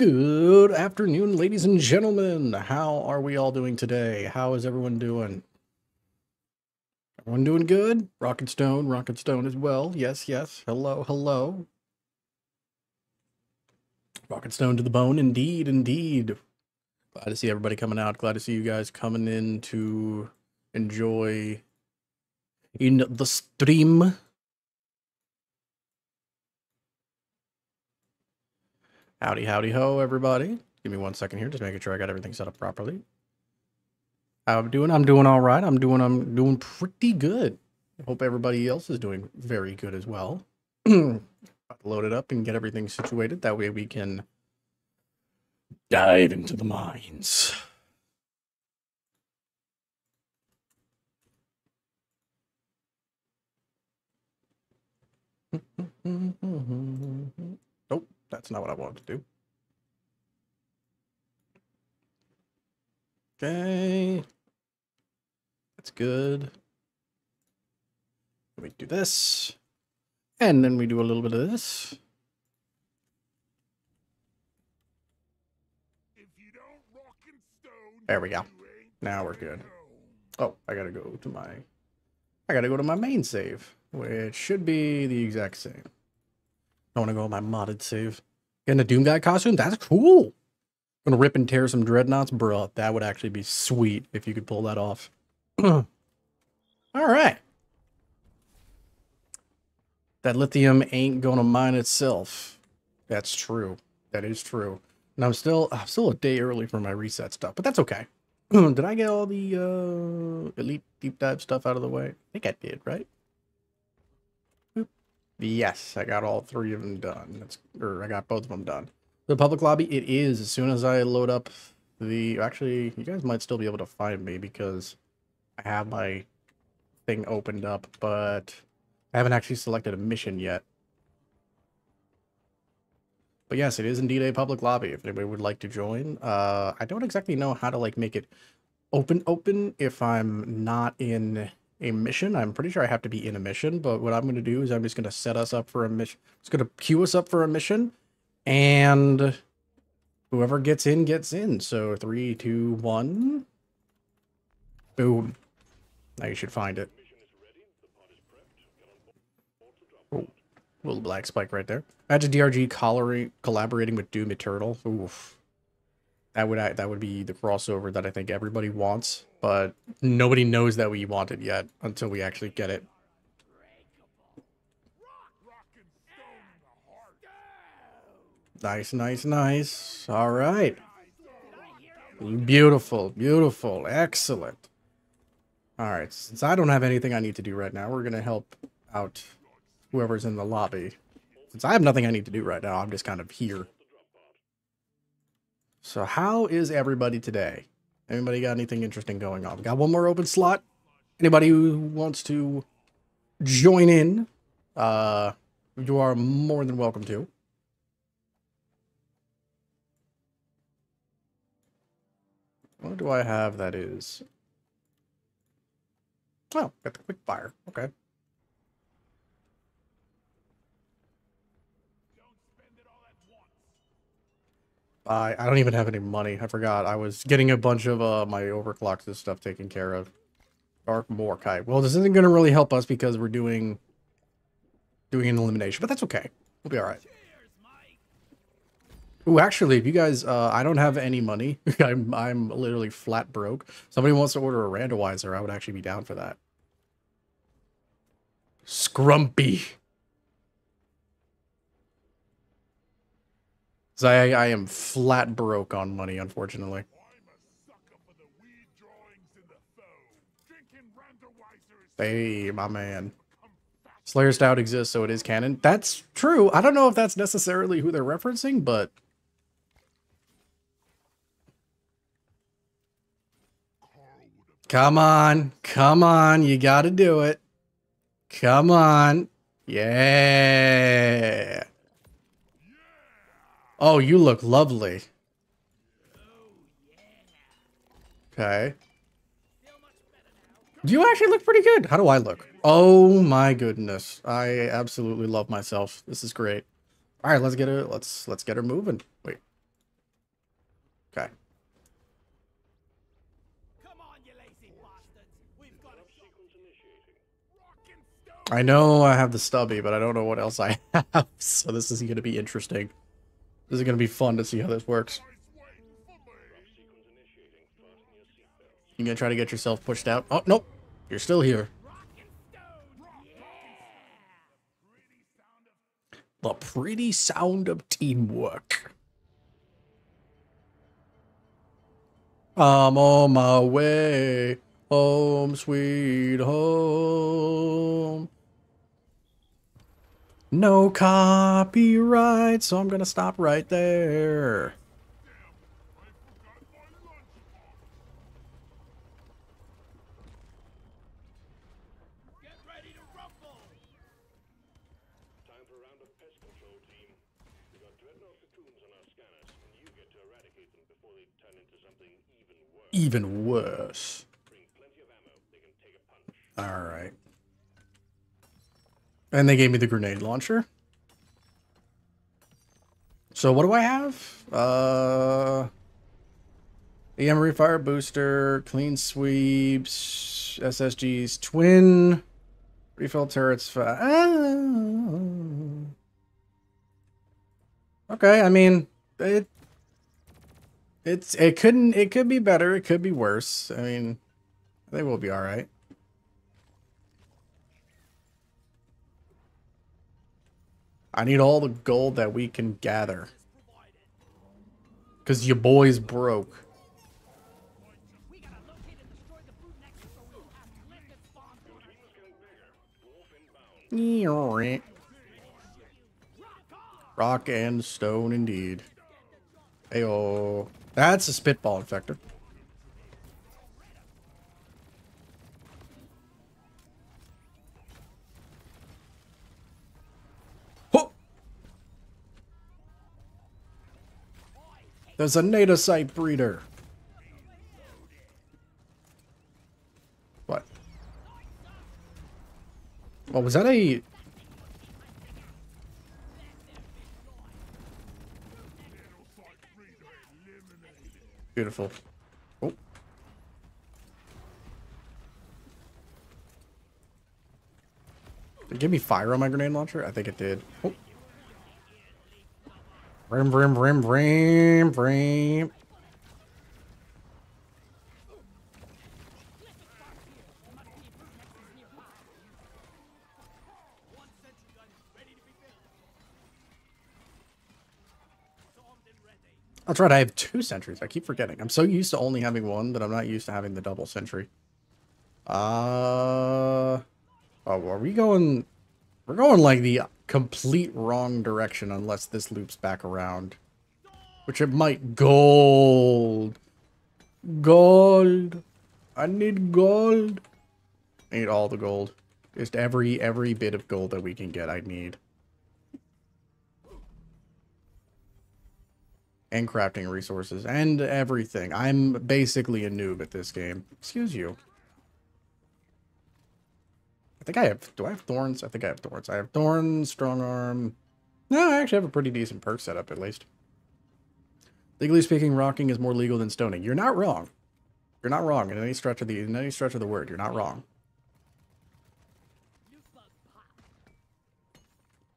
Good afternoon, ladies and gentlemen. How are we all doing today? How is everyone doing? Everyone doing good? Rock and Stone, Rock and Stone as well. Yes, yes. Hello, hello. Rock and Stone to the bone, indeed, indeed. Glad to see everybody coming out. Glad to see you guys coming in to enjoy in the stream. Howdy, howdy, ho, everybody. Give me one second here, just making sure I got everything set up properly. How I'm doing? I'm doing all right. I'm doing. I'm doing pretty good. I hope everybody else is doing very good as well. Load it up and get everything situated. That way we can dive into the mines. That's not what I wanted to do. Okay. That's good. We do this. And then we do a little bit of this. There we go. Now we're good. Oh, I gotta go to my... I gotta go to my main save, which should be the exact same. I want to go with my modded save. Getting a Doom Guy costume? That's cool! Gonna rip and tear some dreadnoughts? Bro, that would actually be sweet if you could pull that off. Alright. That lithium ain't gonna mine itself. That's true. That is true. And I'm still I'm still a day early for my reset stuff, but that's okay. did I get all the uh, elite deep dive stuff out of the way? I think I did, right? Yes, I got all three of them done. That's or I got both of them done. The public lobby, it is as soon as I load up the. Actually, you guys might still be able to find me because I have my thing opened up, but I haven't actually selected a mission yet. But yes, it is indeed a public lobby if anybody would like to join. Uh, I don't exactly know how to like make it open open if I'm not in a mission. I'm pretty sure I have to be in a mission, but what I'm going to do is I'm just going to set us up for a mission. It's going to queue us up for a mission, and whoever gets in, gets in. So three, two, one. Boom. Now you should find it. Oh, little black spike right there. Imagine DRG collaborating with Doom Eternal. Oof. That would that would be the crossover that I think everybody wants, but nobody knows that we want it yet until we actually get it. Nice, nice, nice. All right. Beautiful, beautiful, excellent. All right, since I don't have anything I need to do right now, we're going to help out whoever's in the lobby. Since I have nothing I need to do right now, I'm just kind of here. So how is everybody today? Anybody got anything interesting going on? We got one more open slot. Anybody who wants to join in, uh, you are more than welcome to. What do I have that is? Oh, got the quick fire. Okay. I I don't even have any money. I forgot. I was getting a bunch of uh, my overclocks and stuff taken care of. Dark Morkite. Well, this isn't going to really help us because we're doing doing an elimination, but that's okay. We'll be all right. Ooh, actually, if you guys, uh, I don't have any money. I'm I'm literally flat broke. Somebody wants to order a randomizer, I would actually be down for that. Scrumpy. I, I am flat broke on money, unfortunately. Hey, my man. Slayer Stout exists, so it is canon. That's true. I don't know if that's necessarily who they're referencing, but... Come on. Come on. You gotta do it. Come on. Yeah. Oh, you look lovely. Okay. You actually look pretty good. How do I look? Oh my goodness. I absolutely love myself. This is great. All right, let's get her let's let's get her moving. Wait. Okay. I know I have the stubby, but I don't know what else I have. So this is going to be interesting. This is going to be fun to see how this works. You gonna try to get yourself pushed out? Oh, nope. You're still here. The pretty sound of teamwork. I'm on my way home, sweet home. No copyright, so I'm gonna stop right there. To even worse. Even worse. And they gave me the grenade launcher. So what do I have? Uh EM fire booster, clean sweeps, SSGs, twin, refill turrets. Ah. Okay, I mean it. It's it couldn't it could be better. It could be worse. I mean, I think we'll be all right. I need all the gold that we can gather. Cause your boy's broke. Rock and stone indeed. Ayo. That's a spitball infector. There's a naedocyte breeder. What? Oh, was that a... Beautiful. Oh. Did it give me fire on my grenade launcher? I think it did. Oh. Brim, brim, brim, brim, brim. That's right, I have two sentries. I keep forgetting. I'm so used to only having one that I'm not used to having the double sentry. Uh... Oh, are we going... We're going like the complete wrong direction unless this loops back around. Which it might. Gold! Gold! I need gold! I need all the gold. Just every, every bit of gold that we can get, I need. and crafting resources and everything. I'm basically a noob at this game. Excuse you. I think I have, do I have thorns? I think I have thorns. I have thorns, strong arm. No, I actually have a pretty decent perk setup at least. Legally speaking, rocking is more legal than stoning. You're not wrong. You're not wrong in any stretch of the in any stretch of the word. You're not wrong.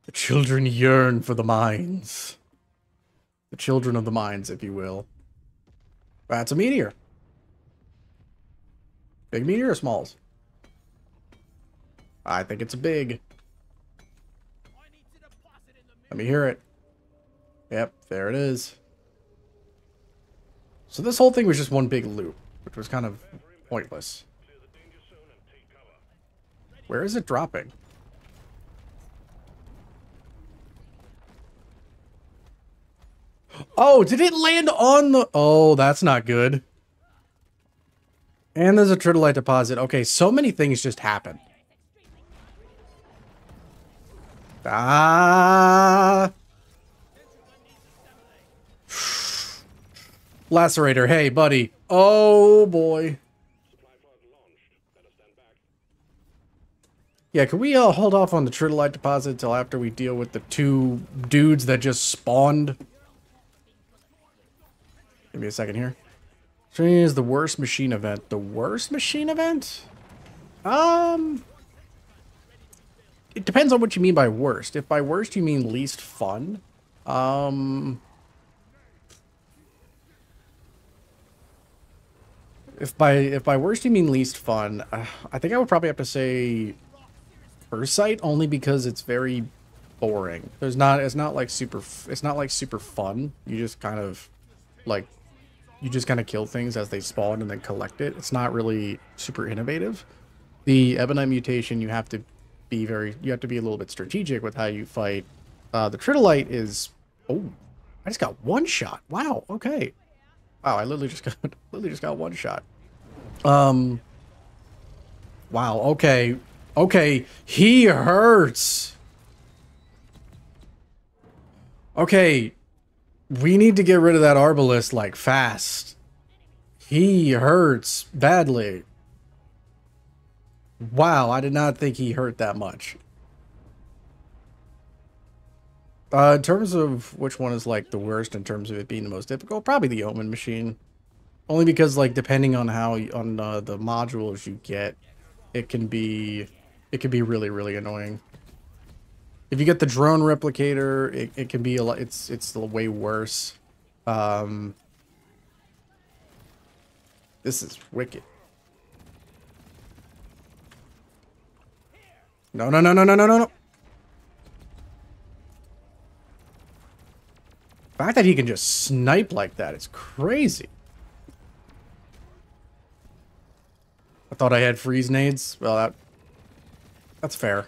The children yearn for the mines. The children of the mines, if you will. That's a meteor. Big meteor or smalls? I think it's big. Let me hear it. Yep, there it is. So this whole thing was just one big loop, which was kind of pointless. Where is it dropping? Oh, did it land on the... Oh, that's not good. And there's a tritilyte deposit. Okay, so many things just happen. Ah. Lacerator, hey, buddy. Oh, boy. Yeah, can we uh, hold off on the tritilyte deposit until after we deal with the two dudes that just spawned? Give me a second here. Trinity is the worst machine event. The worst machine event? Um, it depends on what you mean by worst. If by worst you mean least fun, um, if by if by worst you mean least fun, uh, I think I would probably have to say first sight only because it's very boring. There's not it's not like super it's not like super fun. You just kind of like you just kind of kill things as they spawn and then collect it. It's not really super innovative. The Ebonite mutation, you have to be very, you have to be a little bit strategic with how you fight. Uh, the Tritilyte is, oh, I just got one shot. Wow, okay. Wow, I literally just got, literally just got one shot. Um, wow, okay, okay, he hurts. Okay, we need to get rid of that Arbalest, like, fast. He hurts badly. Wow, I did not think he hurt that much. Uh, in terms of which one is, like, the worst in terms of it being the most difficult, probably the Omen Machine. Only because, like, depending on how, on uh, the modules you get, it can be, it can be really, really annoying. If you get the drone replicator, it, it can be a lot, it's, it's way worse. Um, this is wicked. No, no, no, no, no, no, no, no. The fact that he can just snipe like that is crazy. I thought I had freeze nades. Well, that that's fair.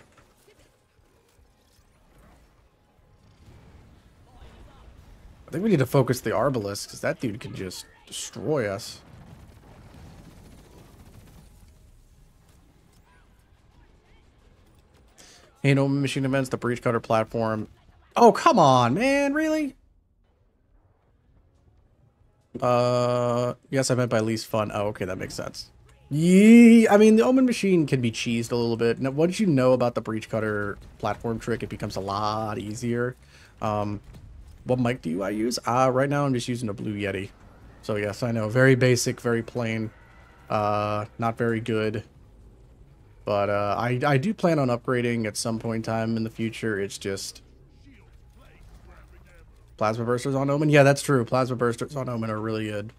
I think we need to focus the Arbalest, because that dude can just destroy us. No machine events, the breach cutter platform. Oh, come on, man, really? Uh, yes, I meant by least fun. Oh, okay, that makes sense. Yeah, I mean, the Omen machine can be cheesed a little bit. Now, once you know about the breach cutter platform trick, it becomes a lot easier. Um, what mic do you I use? Uh, right now I'm just using a Blue Yeti. So yes, I know, very basic, very plain, uh, not very good. But uh, I, I do plan on upgrading at some point in time in the future. It's just... Plasma Bursters on Omen? Yeah, that's true. Plasma Bursters on Omen are really good.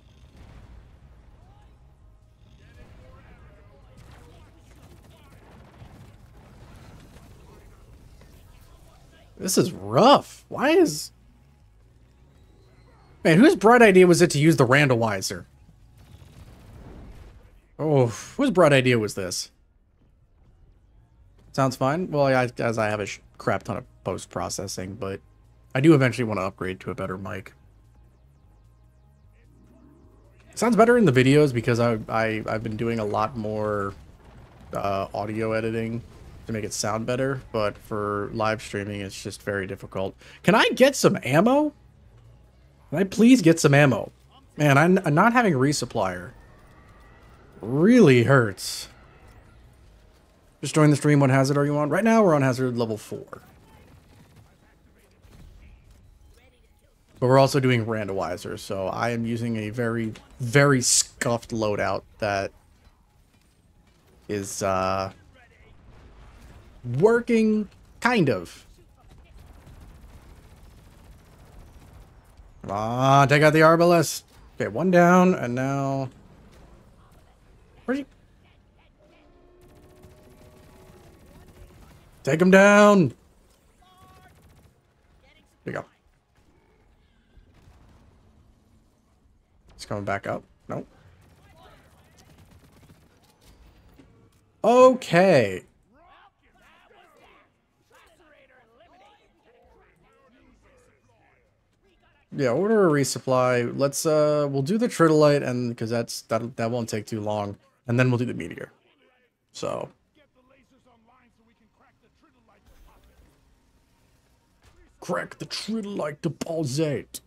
This is rough. Why is... Man, whose bright idea was it to use the randomizer? Oh, whose bright idea was this? Sounds fine. Well, I, as I have a crap ton of post-processing, but I do eventually want to upgrade to a better mic. Sounds better in the videos because I, I, I've been doing a lot more uh, audio editing to make it sound better, but for live streaming, it's just very difficult. Can I get some ammo? Can I please get some ammo? Man, I'm, I'm not having a resupplier. Really hurts. Just join the stream. What hazard are you on? Right now, we're on hazard level 4. But we're also doing randomizer, so I am using a very, very scuffed loadout that is, uh, working, kind of. Come on, take out the Arbalest. Okay, one down, and now... Where's he? Take him down! There you go. He's coming back up. Nope. Okay. Yeah, order a resupply. Let's uh we'll do the Tritilyte and because that's that that won't take too long. And then we'll do the meteor. So Crack the Tritilyte deposit.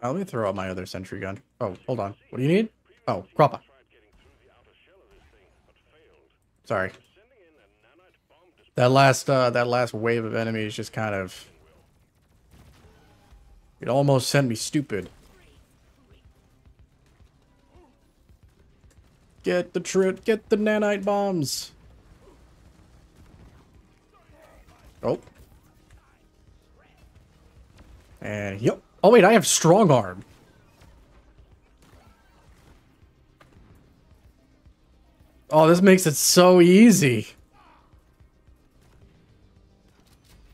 Uh, let me throw out my other sentry gun. Oh, hold on. What do you need? Oh, Croppa. Sorry. That last uh, that last wave of enemies just kind of it almost sent me stupid. Get the trip, get the nanite bombs. Oh. And yep. Oh wait, I have strong arm. Oh, this makes it so easy.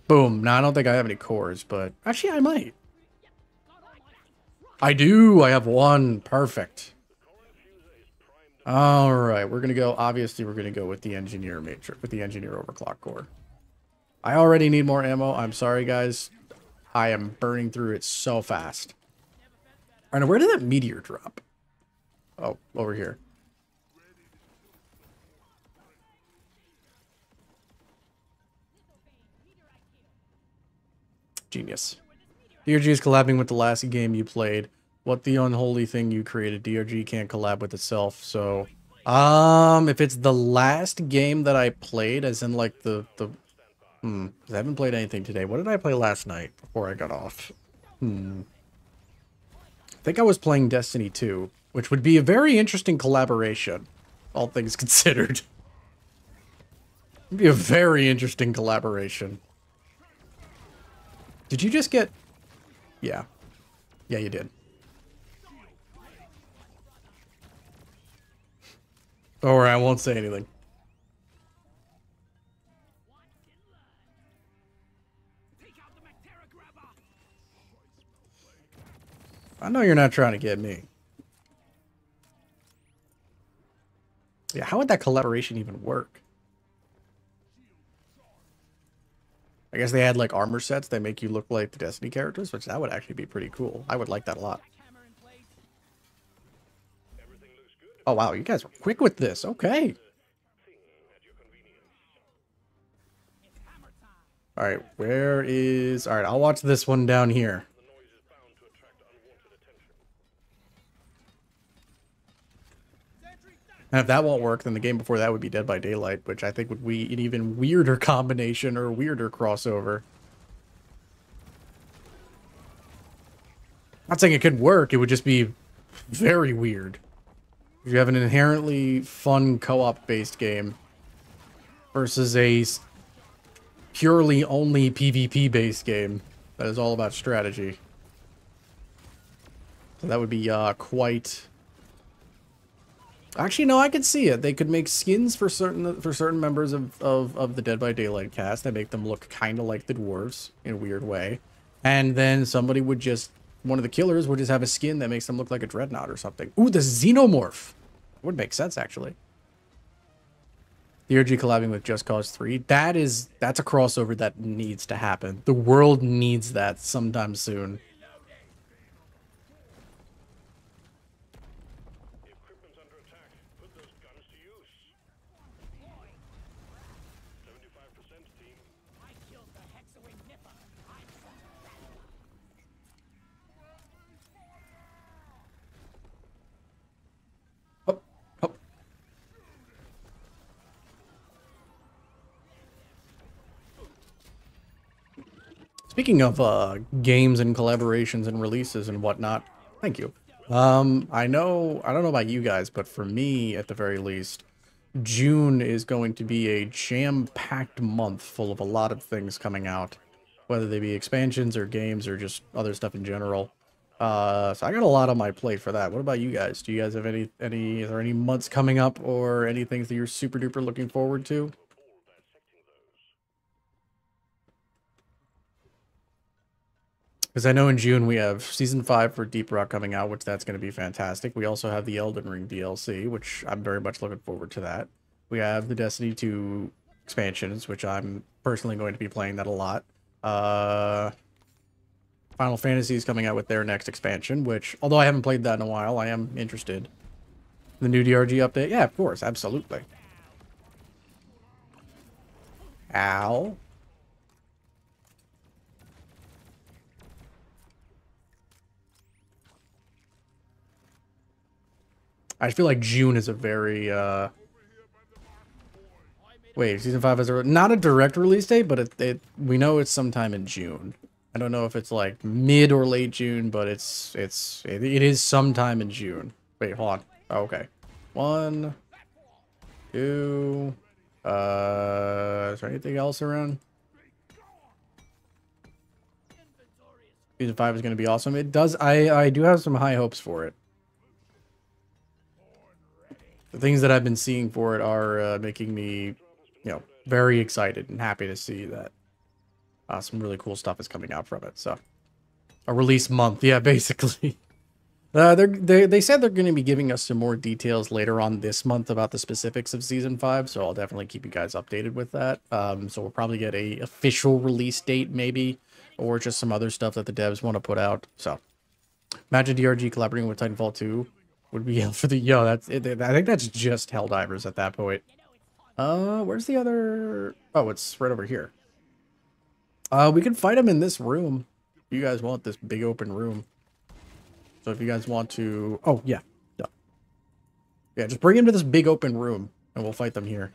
Boom. Now, I don't think I have any cores, but actually I might. I do. I have one. Perfect. All right. We're to go, obviously, we're to go with the engineer matrix, with the engineer overclock core. I already need more ammo. I'm sorry, guys. I am burning through it so fast. All right, where did that meteor drop? Oh, over here. Genius. DRG is collabing with the last game you played. What the unholy thing you created? DRG can't collab with itself, so... Um, if it's the last game that I played, as in like the, the Hmm. I haven't played anything today. What did I play last night before I got off? Hmm. I think I was playing Destiny 2, which would be a very interesting collaboration, all things considered. It'd be a very interesting collaboration. Did you just get... Yeah. Yeah, you did. Alright, I won't say anything. I know you're not trying to get me. Yeah, how would that collaboration even work? I guess they had like armor sets that make you look like the Destiny characters, which that would actually be pretty cool. I would like that a lot. Oh wow, you guys were quick with this. Okay. Alright, where is... Alright, I'll watch this one down here. And if that won't work, then the game before that would be Dead by Daylight, which I think would be an even weirder combination or weirder crossover. Not saying it could work, it would just be very weird. If you have an inherently fun co-op based game versus a purely only PvP based game that is all about strategy. So that would be uh, quite Actually, no, I could see it. They could make skins for certain for certain members of, of, of the Dead by Daylight cast that make them look kind of like the dwarves in a weird way. And then somebody would just, one of the killers would just have a skin that makes them look like a Dreadnought or something. Ooh, the Xenomorph! Would make sense, actually. The DRG collabing with Just Cause 3. That is, that's a crossover that needs to happen. The world needs that sometime soon. Speaking of uh, games and collaborations and releases and whatnot, thank you. Um, I know, I don't know about you guys, but for me, at the very least, June is going to be a jam-packed month full of a lot of things coming out, whether they be expansions or games or just other stuff in general. Uh, so I got a lot on my plate for that. What about you guys? Do you guys have any, any, is there any months coming up or any things that you're super duper looking forward to? Because I know in June we have Season 5 for Deep Rock coming out, which that's going to be fantastic. We also have the Elden Ring DLC, which I'm very much looking forward to that. We have the Destiny 2 expansions, which I'm personally going to be playing that a lot. Uh, Final Fantasy is coming out with their next expansion, which, although I haven't played that in a while, I am interested. The new DRG update? Yeah, of course, absolutely. Ow. I feel like June is a very, uh, Wait, season five has a not a direct release date, but it, it we know it's sometime in June. I don't know if it's like mid or late June, but it's it's it, it is sometime in June. Wait, hold on. Oh, okay, one, two. Uh, is there anything else around? Season five is going to be awesome. It does. I I do have some high hopes for it. The things that I've been seeing for it are uh, making me, you know, very excited and happy to see that uh, some really cool stuff is coming out from it. So, a release month, yeah, basically. Uh, they they said they're going to be giving us some more details later on this month about the specifics of season five, so I'll definitely keep you guys updated with that. Um, so we'll probably get a official release date, maybe, or just some other stuff that the devs want to put out. So, imagine DRG collaborating with Titanfall 2 would be for the yo. That's it, I think that's just Helldivers at that point. Uh, where's the other? Oh, it's right over here. Uh, we can fight him in this room. You guys want this big open room. So if you guys want to... Oh, yeah. Yeah, yeah just bring him to this big open room, and we'll fight them here.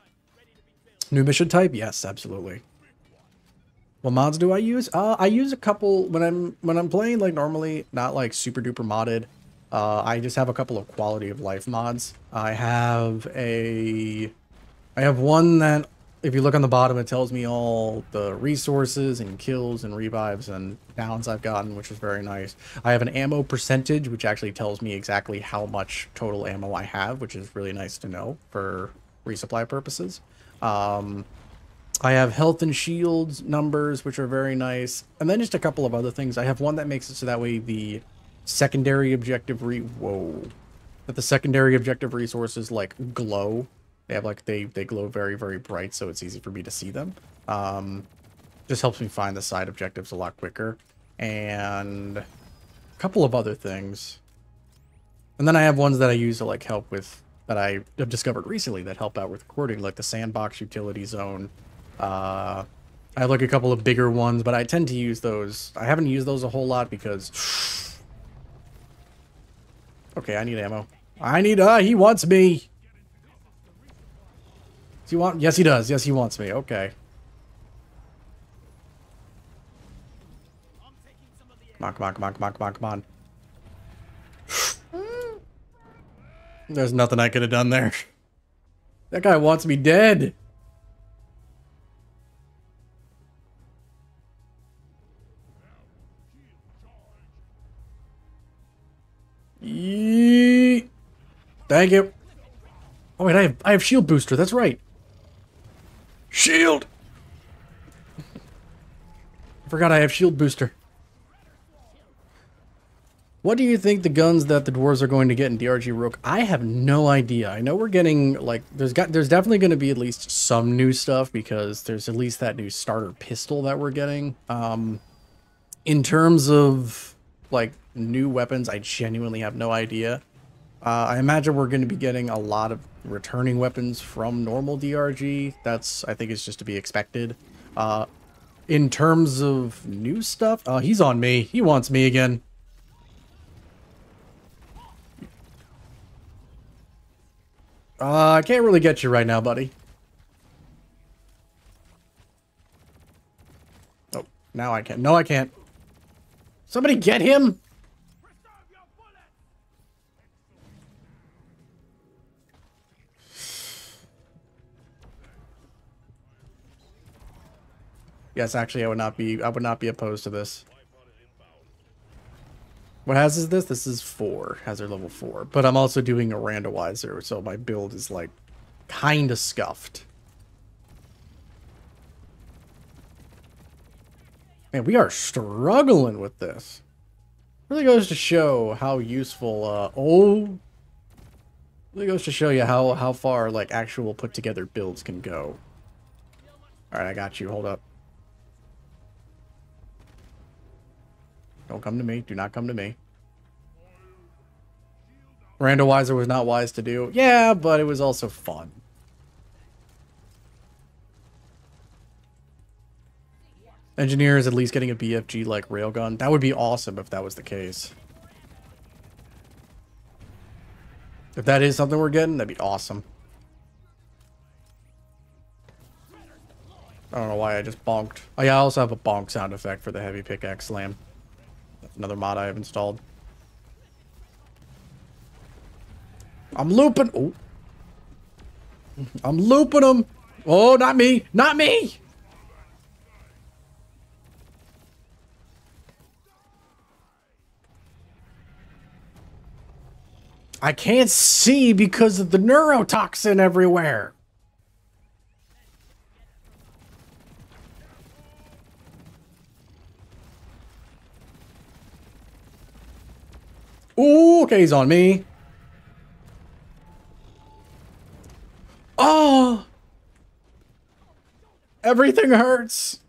New mission type? Yes, absolutely. What mods do I use? Uh, I use a couple when I'm when I'm playing like normally, not like super duper modded. Uh, I just have a couple of quality of life mods. I have a, I have one that if you look on the bottom, it tells me all the resources and kills and revives and downs I've gotten, which is very nice. I have an ammo percentage, which actually tells me exactly how much total ammo I have, which is really nice to know for resupply purposes. Um, I have health and shields numbers, which are very nice. And then just a couple of other things. I have one that makes it so that way the secondary objective re- whoa. That the secondary objective resources, like, glow they have like they they glow very very bright, so it's easy for me to see them. Um, just helps me find the side objectives a lot quicker, and a couple of other things. And then I have ones that I use to like help with that I have discovered recently that help out with recording, like the sandbox utility zone. Uh, I have like a couple of bigger ones, but I tend to use those. I haven't used those a whole lot because. Okay, I need ammo. I need. Uh, he wants me. Does he want? Yes, he does. Yes, he wants me. Okay. Come on, come on, come on, come on, come on, come on. There's nothing I could have done there. That guy wants me dead. Thank you. Oh wait, I have I have shield booster. That's right. Shield! I forgot I have shield booster. What do you think the guns that the dwarves are going to get in DRG Rogue? I have no idea. I know we're getting like there's got there's definitely going to be at least some new stuff because there's at least that new starter pistol that we're getting. Um, in terms of like new weapons, I genuinely have no idea. Uh, I imagine we're going to be getting a lot of returning weapons from normal DRG. That's, I think, is just to be expected. Uh, in terms of new stuff, uh, he's on me. He wants me again. Uh, I can't really get you right now, buddy. Oh, now I can't. No, I can't. Somebody get him! Yes, actually, I would not be. I would not be opposed to this. What has is this? This is four. Hazard level four. But I'm also doing a randomizer, so my build is like kind of scuffed. Man, we are struggling with this. Really goes to show how useful. Uh, oh, really goes to show you how how far like actual put together builds can go. All right, I got you. Hold up. Don't come to me. Do not come to me. Randomizer was not wise to do. Yeah, but it was also fun. Engineer is at least getting a BFG like railgun. That would be awesome if that was the case. If that is something we're getting, that'd be awesome. I don't know why I just bonked. Oh yeah, I also have a bonk sound effect for the heavy pickaxe slam. Another mod I have installed. I'm looping. Oh. I'm looping them. Oh, not me. Not me. I can't see because of the neurotoxin everywhere. Ooh, okay, he's on me. Oh! Everything hurts.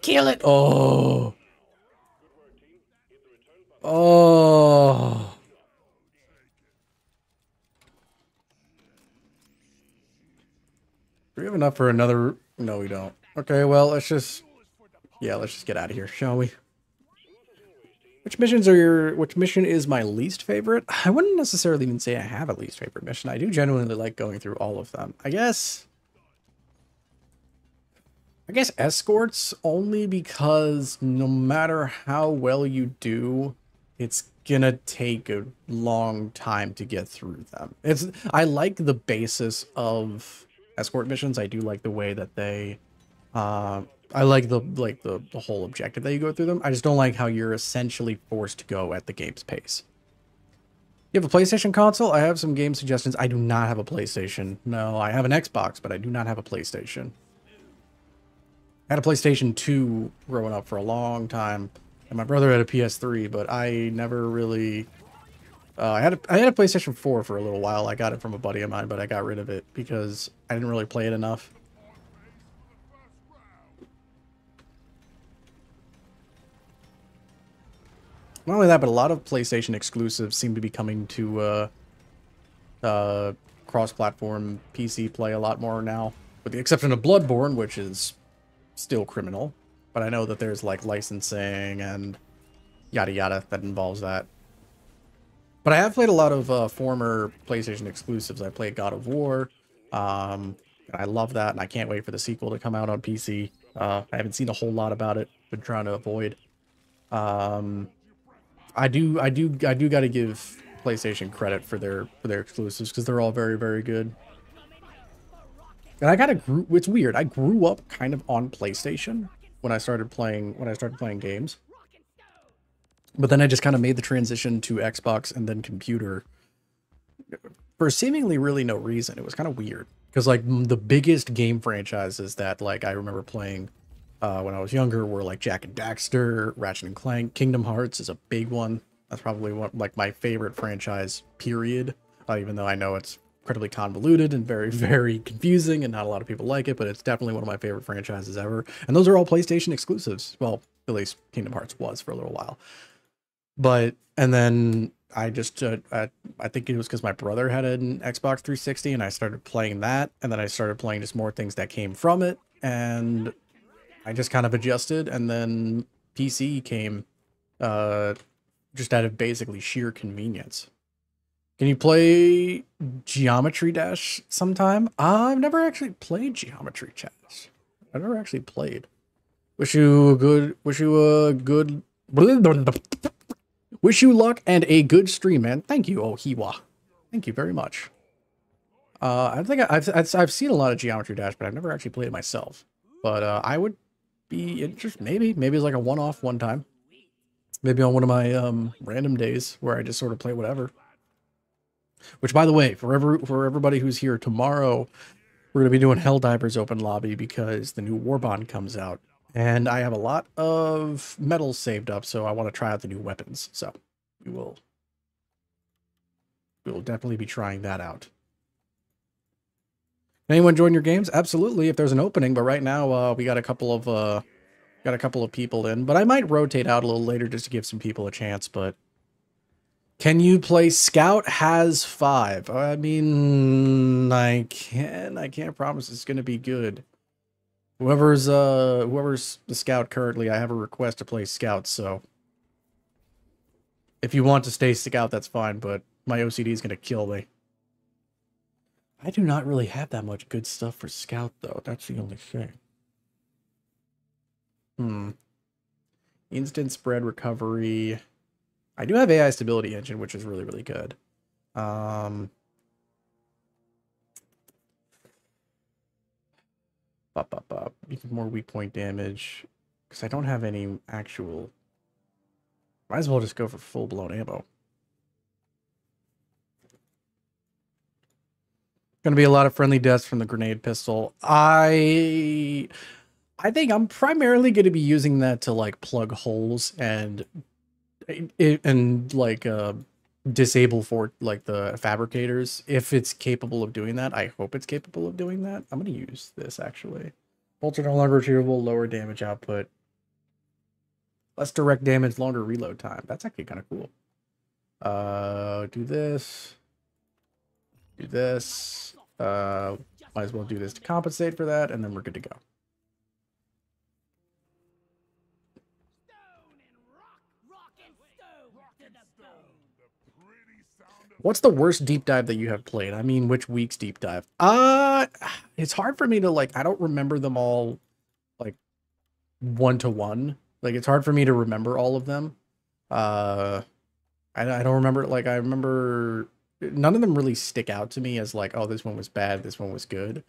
Kill it. Oh. Oh. Do we have enough for another? No, we don't. Okay, well, let's just... Yeah, let's just get out of here, shall we? Which missions are your... Which mission is my least favorite? I wouldn't necessarily even say I have a least favorite mission. I do genuinely like going through all of them. I guess... I guess escorts only because no matter how well you do, it's gonna take a long time to get through them. It's I like the basis of escort missions. I do like the way that they uh I like the like the, the whole objective that you go through them. I just don't like how you're essentially forced to go at the game's pace. You have a PlayStation console? I have some game suggestions. I do not have a PlayStation. No, I have an Xbox, but I do not have a PlayStation. I had a PlayStation 2 growing up for a long time, and my brother had a PS3, but I never really... Uh, I had a, I had a PlayStation 4 for a little while. I got it from a buddy of mine, but I got rid of it because I didn't really play it enough. Not only that, but a lot of PlayStation exclusives seem to be coming to uh, uh, cross-platform PC play a lot more now, with the exception of Bloodborne, which is still criminal. But I know that there's like licensing and yada yada that involves that. But I have played a lot of uh, former PlayStation exclusives. I played God of War. Um, I love that, and I can't wait for the sequel to come out on PC. Uh, I haven't seen a whole lot about it. Been trying to avoid. Um, I do, I do, I do got to give PlayStation credit for their for their exclusives because they're all very, very good. And I kind of grew. It's weird. I grew up kind of on PlayStation when I started playing when I started playing games. But then I just kind of made the transition to Xbox and then computer for seemingly really no reason. It was kind of weird because like the biggest game franchises that like I remember playing uh, when I was younger were like Jak and Daxter, Ratchet and Clank, Kingdom Hearts is a big one. That's probably one like my favorite franchise. Period. Uh, even though I know it's incredibly convoluted and very very confusing and not a lot of people like it, but it's definitely one of my favorite franchises ever. And those are all PlayStation exclusives. Well, at least Kingdom Hearts was for a little while. But and then I just uh, I, I think it was because my brother had an Xbox 360 and I started playing that and then I started playing just more things that came from it and I just kind of adjusted and then PC came uh just out of basically sheer convenience. Can you play Geometry Dash sometime? I've never actually played Geometry Dash. I've never actually played. Wish you a good wish you a good Wish you luck and a good stream, man. Thank you, Ohiwa. Thank you very much. Uh, I think I've, I've seen a lot of Geometry Dash, but I've never actually played it myself. But uh, I would be interested. Maybe, maybe it's like a one-off one time. Maybe on one of my um, random days where I just sort of play whatever. Which, by the way, for every, for everybody who's here tomorrow, we're going to be doing Helldivers open lobby because the new Warbond comes out. And I have a lot of medals saved up, so I want to try out the new weapons. So we will we will definitely be trying that out. Anyone join your games? Absolutely, if there's an opening. But right now, uh, we got a couple of uh, got a couple of people in. But I might rotate out a little later just to give some people a chance. But can you play Scout? Haz five. I mean, I can. I can't promise it's going to be good. Whoever's uh whoever's the scout currently, I have a request to play scout, so if you want to stay scout, that's fine, but my OCD is gonna kill me. I do not really have that much good stuff for scout though. That's the only thing. Hmm. Instant spread recovery. I do have AI stability engine, which is really really good. Um. Bop, bop. Even more weak point damage. Because I don't have any actual... Might as well just go for full-blown ammo. Gonna be a lot of friendly deaths from the grenade pistol. I... I think I'm primarily going to be using that to, like, plug holes and... And, like, uh, disable for, like, the fabricators. If it's capable of doing that, I hope it's capable of doing that. I'm going to use this, actually. Bolts are no longer retrievable, lower damage output. Less direct damage, longer reload time. That's actually kind of cool. Uh, do this. Do this. Uh, might as well do this to compensate for that, and then we're good to go. What's the worst deep dive that you have played? I mean, which week's deep dive? Uh, it's hard for me to like. I don't remember them all, like, one to one. Like, it's hard for me to remember all of them. Uh, I I don't remember. Like, I remember none of them really stick out to me as like, oh, this one was bad, this one was good.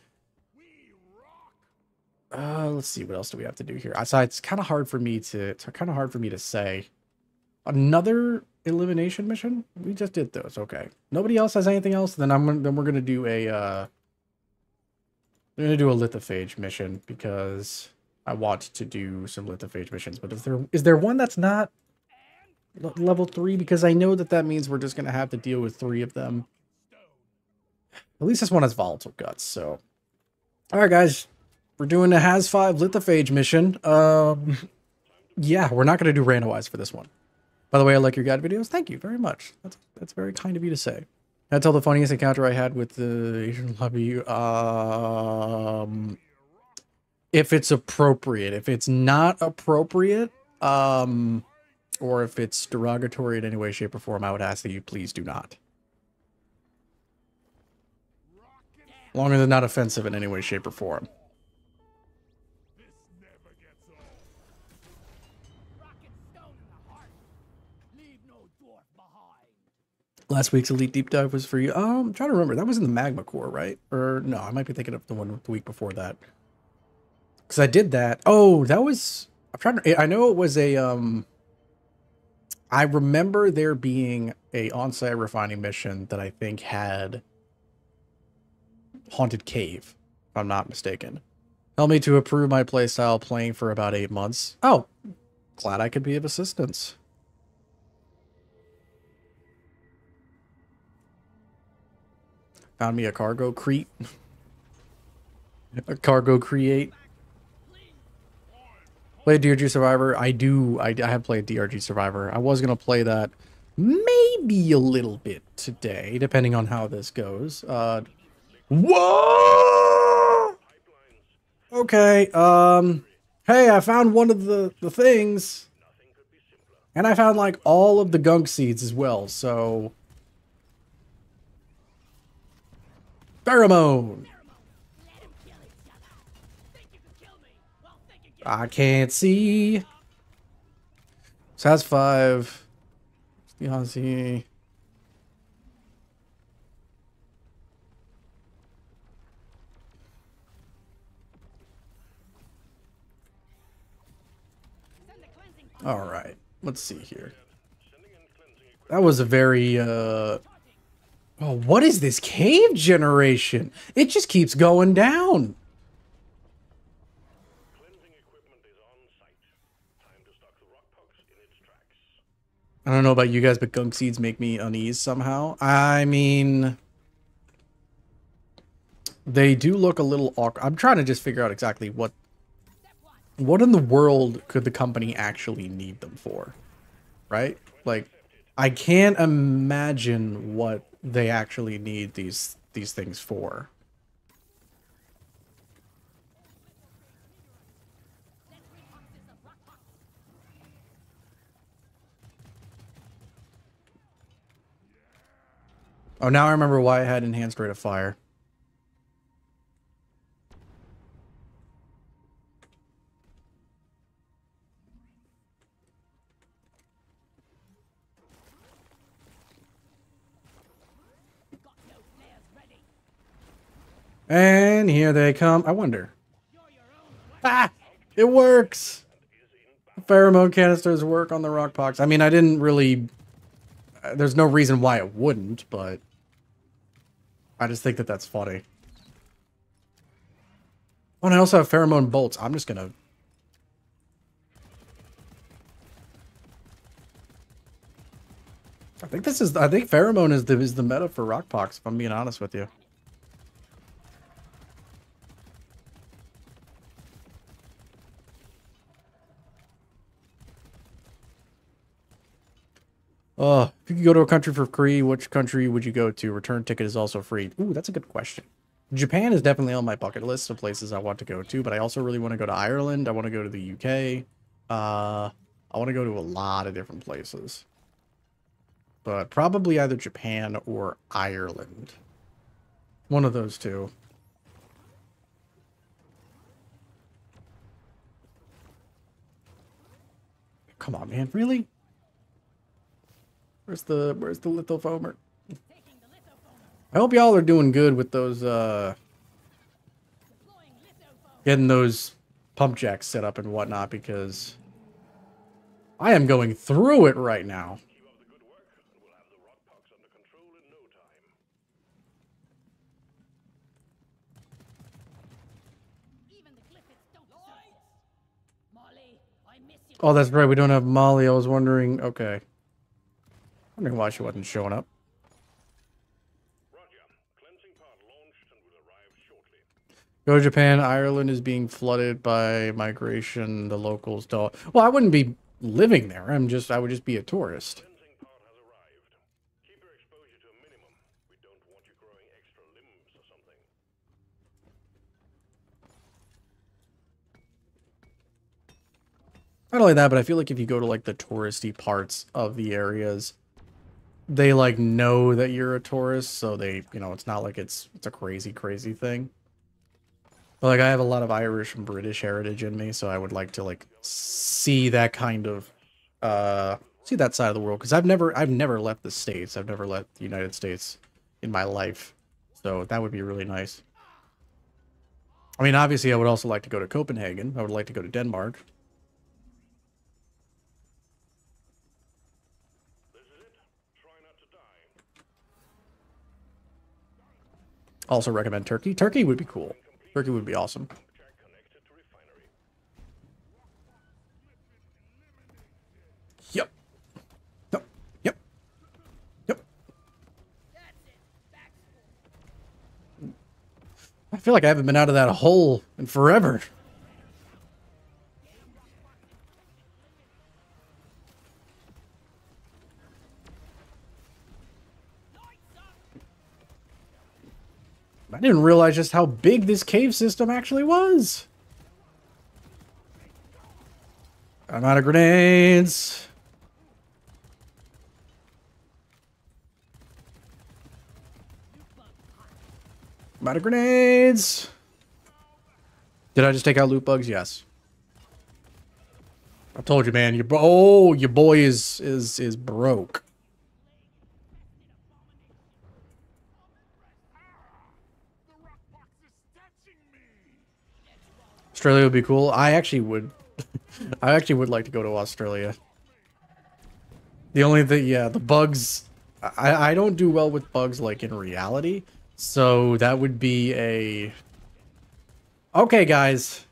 Uh, let's see, what else do we have to do here? So it's kind of hard for me to. It's kind of hard for me to say. Another elimination mission? We just did those. Okay. Nobody else has anything else? Then I'm gonna, then we're gonna do a uh we're gonna do a lithophage mission because I want to do some lithophage missions. But is there is there one that's not level three? Because I know that that means we're just gonna have to deal with three of them. At least this one has volatile guts. So, all right, guys, we're doing a haz five lithophage mission. Um, yeah, we're not gonna do randomize for this one. By the way, I like your guide videos. Thank you very much. That's that's very kind of you to say. I tell the funniest encounter I had with the Asian lobby. Um, if it's appropriate, if it's not appropriate, um, or if it's derogatory in any way, shape, or form, I would ask that you please do not. Longer than not offensive in any way, shape, or form. last week's elite deep dive was for you. Um, I'm trying to remember. That was in the magma core, right? Or no, I might be thinking of the one the week before that. Because I did that. Oh, that was. I'm trying to. I know it was a. Um. I remember there being a on-site refining mission that I think had haunted cave, if I'm not mistaken. Help me to improve my playstyle playing for about eight months. Oh, glad I could be of assistance. Found me a cargo crate. a cargo create. Play DRG Survivor. I do. I, I have played DRG Survivor. I was going to play that maybe a little bit today, depending on how this goes. Uh, whoa! Okay. Um, hey, I found one of the, the things. And I found, like, all of the gunk seeds as well, so... Pheromone. I can't see. SAS 5. Yazzie. All right. Let's see here. That was a very uh Oh, what is this cave generation? It just keeps going down. I don't know about you guys, but gunk seeds make me unease somehow. I mean, they do look a little awkward. I'm trying to just figure out exactly what, what in the world could the company actually need them for, right? Like, I can't imagine what they actually need these these things for. Oh, now I remember why I had enhanced rate of fire. And here they come. I wonder. Ah! It works! Pheromone canisters work on the rock pox. I mean, I didn't really... uh, There's no reason why it wouldn't, but... I just think that that's funny. Oh, and I also have pheromone bolts. I'm just gonna... I think this is... I think pheromone is the, is the meta for rockpox, if I'm being honest with you. Uh, if you could go to a country for free, which country would you go to? Return ticket is also free. Ooh, that's a good question. Japan is definitely on my bucket list of places I want to go to, but I also really want to go to Ireland. I want to go to the UK. Uh, I want to go to a lot of different places. But probably either Japan or Ireland. One of those two. Come on, man. Really? Where's the where's the lithofoamer? I hope y'all are doing good with those uh getting those pump jacks set up and whatnot because I am going through it right now. Oh, that's right. We don't have Molly. I was wondering. Okay. Wondering why she wasn't showing up. Roger. Cleansing pod launched and will arrive shortly. Go to Japan. Ireland is being flooded by migration. The locals don't. Well, I wouldn't be living there. I'm just. I would just be a tourist. Cleansing pod has arrived. Keep your exposure to a minimum. We don't want you growing extra limbs or something. Not only that, but I feel like if you go to like the touristy parts of the areas, they like know that you're a tourist, so they, you know, it's not like it's it's a crazy crazy thing. But like I have a lot of Irish and British heritage in me, so I would like to like see that kind of uh see that side of the world because I've never I've never left the states. I've never left the United States in my life. So that would be really nice. I mean, obviously I would also like to go to Copenhagen. I would like to go to Denmark. This is it. Try not to die. Also recommend Turkey. Turkey would be cool. Turkey would be awesome. Yep. Yep. Yep. Yep. I feel like I haven't been out of that hole in forever. I didn't realize just how big this cave system actually was. I'm out of grenades. I'm out of grenades. Did I just take out loot bugs? Yes. I told you, man. Your oh, your boy is is is broke. Australia would be cool. I actually would. I actually would like to go to Australia. The only thing, yeah, the bugs. I I don't do well with bugs like in reality, so that would be a. Okay, guys.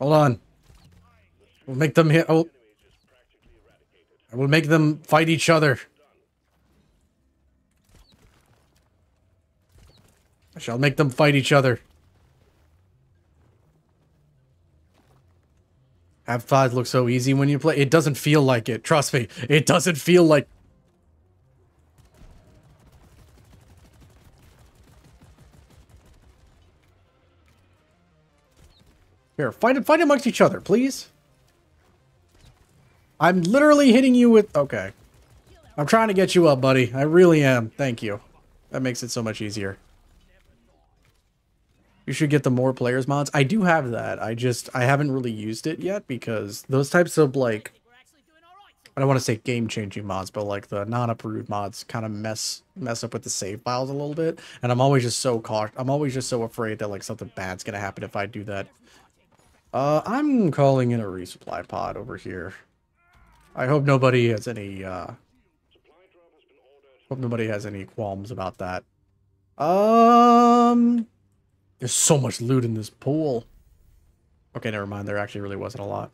Hold on. We'll make them hit. Oh. I will make them fight each other. I shall make them fight each other. Have five look so easy when you play. It doesn't feel like it. Trust me. It doesn't feel like. Here, fight fight amongst each other, please. I'm literally hitting you with... Okay. I'm trying to get you up, buddy. I really am. Thank you. That makes it so much easier. You should get the more players mods. I do have that. I just... I haven't really used it yet because those types of, like... I don't want to say game-changing mods, but like the non-approved mods kind of mess mess up with the save files a little bit, and I'm always just so cautious. I'm always just so afraid that like something bad's gonna happen if I do that. Uh, I'm calling in a resupply pod over here. I hope nobody has any uh, hope nobody has any qualms about that. Um, there's so much loot in this pool. Okay, never mind. There actually really wasn't a lot.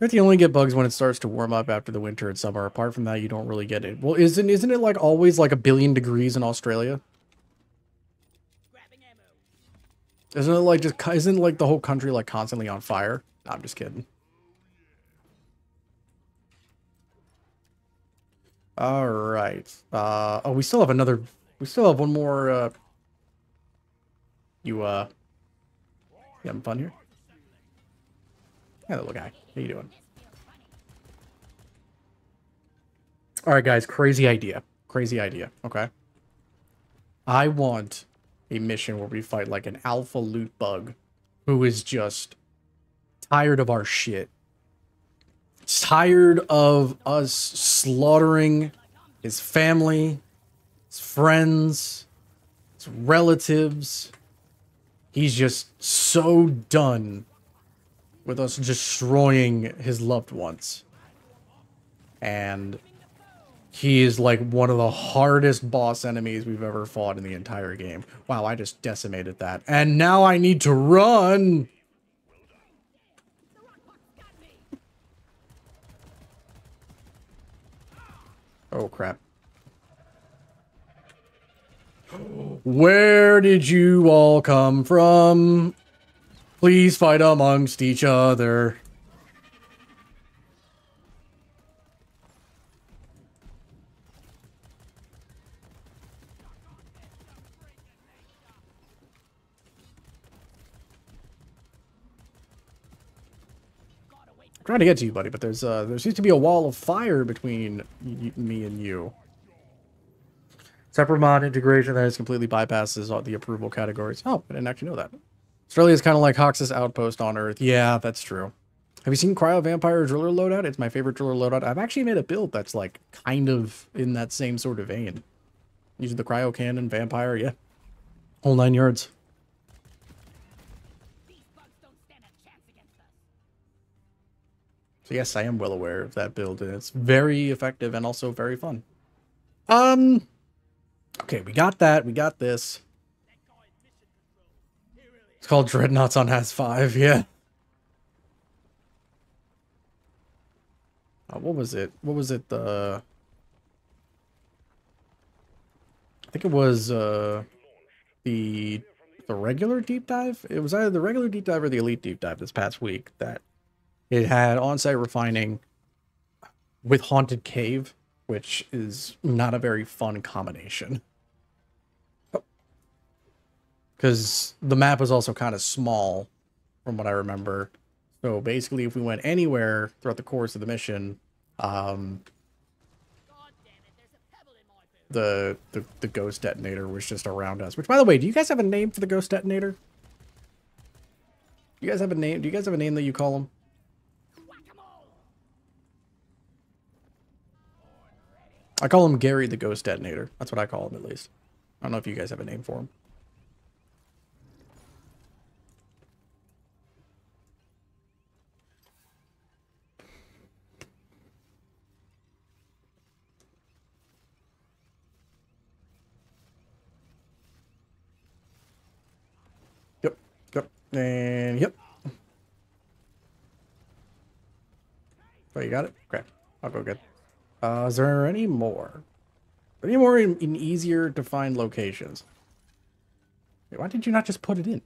You only get bugs when it starts to warm up after the winter and summer. Apart from that, you don't really get it. Well, isn't isn't it like always like a billion degrees in Australia? Isn't it like just isn't like the whole country like constantly on fire? No, I'm just kidding. All right. Uh oh, we still have another. We still have one more. Uh, you uh, you having fun here? Hey, little guy. How you doing? All right, guys. Crazy idea. Crazy idea. Okay. I want a mission where we fight like an alpha loot bug who is just tired of our shit. Tired of us slaughtering his family, his friends, his relatives. He's just so done with us destroying his loved ones. And he is like one of the hardest boss enemies we've ever fought in the entire game. Wow, I just decimated that. And now I need to run! Oh, crap. Where did you all come from? Please fight amongst each other. I'm trying to get to you, buddy, but there's uh, there seems to be a wall of fire between me and you. Separate mod integration that is completely bypasses all the approval categories. Oh, I didn't actually know that. Australia is kind of like Hoxxes' outpost on Earth. Yeah, that's true. Have you seen Cryo Vampire Driller loadout? It's my favorite driller loadout. I've actually made a build that's like kind of in that same sort of vein. Using the Cryo Cannon Vampire, yeah. Whole nine yards. So yes, I am well aware of that build, and it's very effective and also very fun. Um, okay, we got that. We got this. It's called Dreadnoughts on Haz 5, yeah. Uh, what was it? What was it? The I think it was uh, the the regular deep dive. It was either the regular deep dive or the elite deep dive this past week that it had on-site refining with haunted cave, which is not a very fun combination because the map was also kind of small from what I remember. So basically, if we went anywhere throughout the course of the mission, um, the, the the ghost detonator was just around us. Which, by the way, do you guys have a name for the ghost detonator? You guys have a name? Do you guys have a name that you call them? I call him Gary the Ghost Detonator. That's what I call him, at least. I don't know if you guys have a name for him. Yep, yep, and yep. Oh, you got it? Okay. I'll go get. Uh, is there any more? Any more in, in easier to find locations? Wait, why did you not just put it in?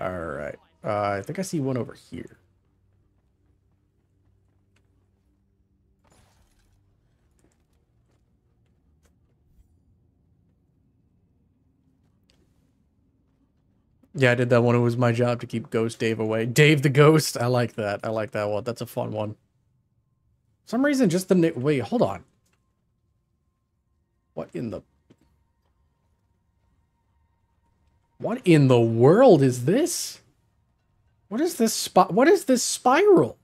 Alright. Uh, I think I see one over here. Yeah, I did that one. It was my job to keep Ghost Dave away. Dave the Ghost. I like that. I like that one. That's a fun one. Some reason, just the wait. Hold on. What in the? What in the world is this? What is this spot? What is this spiral?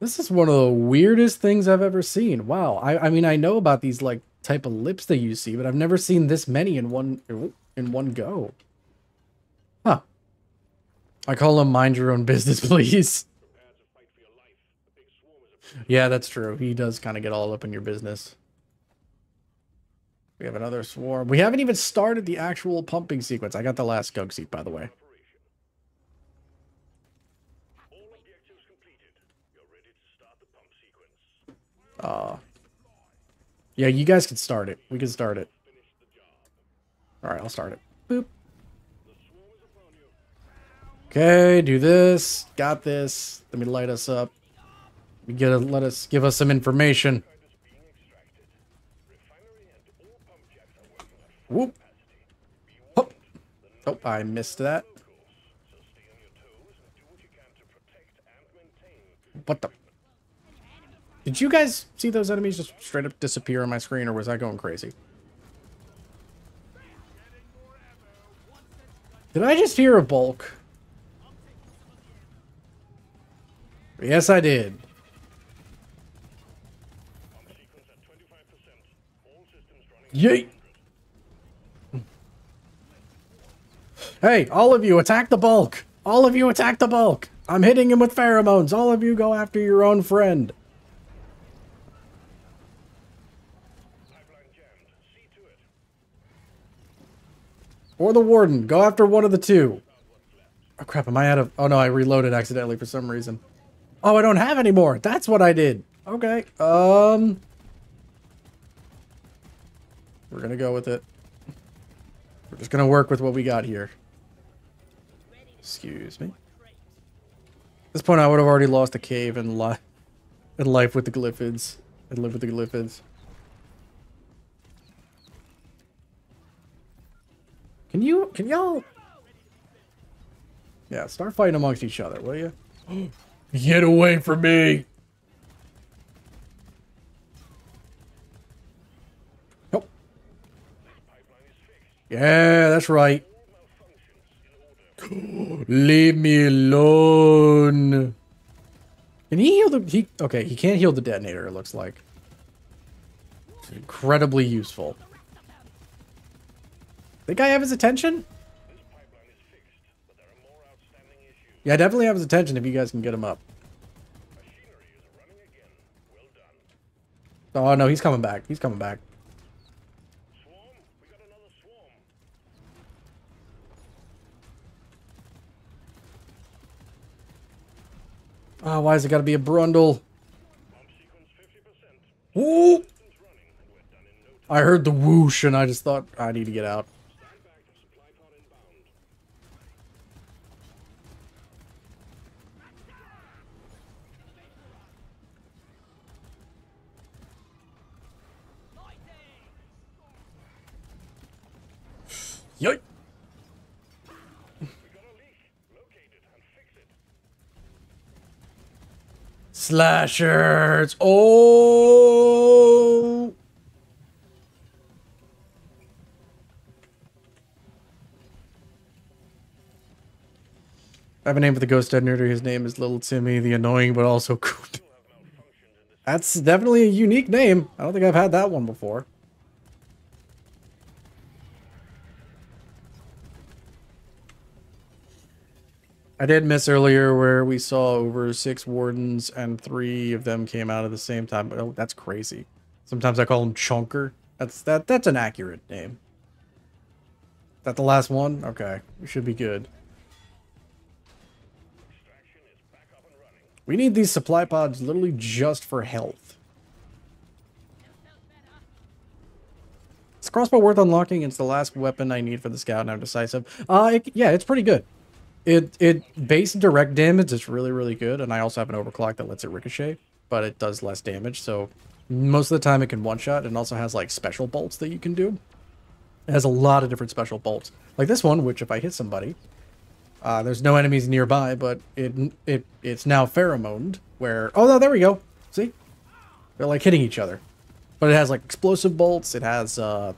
This is one of the weirdest things I've ever seen. Wow. I I mean I know about these like type of lips that you see, but I've never seen this many in one in one go. Huh. I call them mind your own business, please. Yeah, that's true. He does kind of get all up in your business. We have another swarm. We haven't even started the actual pumping sequence. I got the last gunk seed, by the way. Operation. All objectives completed. You're ready to start the pump sequence. Uh, yeah, you guys can start it. We can start it. Finish the job. All right, I'll start it. Boop. The swarm is upon you. Okay, do this. Got this. Let me light us up. We gotta let us give us some information. Whoop. Hop. Oh, I missed that. What the? Did you guys see those enemies just straight up disappear on my screen, or was I going crazy? Did I just hear a bulk? Yes, I did. Pump sequence at 25%. All systems running. Yeet. Hey, all of you, attack the bulk! All of you, attack the bulk! I'm hitting him with pheromones. All of you, go after your own friend. Or the warden. Go after one of the two. Oh crap, am I out of... Oh no, I reloaded accidentally for some reason. Oh, I don't have any more. That's what I did. Okay, um... We're gonna go with it. We're just gonna work with what we got here. Excuse me. At this point, I would have already lost a cave and, li and life with the glyphids. And live with the glyphids. Can you, can y'all... Yeah, start fighting amongst each other, will you? Get away from me! Yeah, that's right. Leave me alone. Can he heal the... He, okay, he can't heal the detonator, it looks like. It's incredibly useful. Think I have his attention? Yeah, I definitely have his attention if you guys can get him up. Oh, no, he's coming back. He's coming back. Swarm? We got another swarm. Oh, why has it got to be a Brundle? Pump sequence 50%. Ooh! Systems running, and we're done in no time. I heard the whoosh and I just thought I need to get out. Yoink! We got a leak. Locate it and fix it. Slashers! Oh! I have a name for the ghost detonator. His name is Little Timmy, the annoying but also cool. That's definitely a unique name. I don't think I've had that one before. I did miss earlier where we saw over six wardens and three of them came out at the same time. But oh, that's crazy. Sometimes I call them Chunker. That's that. That's an accurate name. That the last one? Okay, we should be good. Is. We need these supply pods literally just for health. Is crossbow worth unlocking? It's the last weapon I need for the scout, and I'm decisive. Uh, it, yeah, it's pretty good. It it base direct damage is really really good, and I also have an overclock that lets it ricochet, but it does less damage. So most of the time it can one shot, and also has like special bolts that you can do. It has a lot of different special bolts. Like this one, which if I hit somebody, uh, there's no enemies nearby, but it it it's now pheromoned. Where oh no, there we go. See, they're like hitting each other. But it has like explosive bolts. It has uh,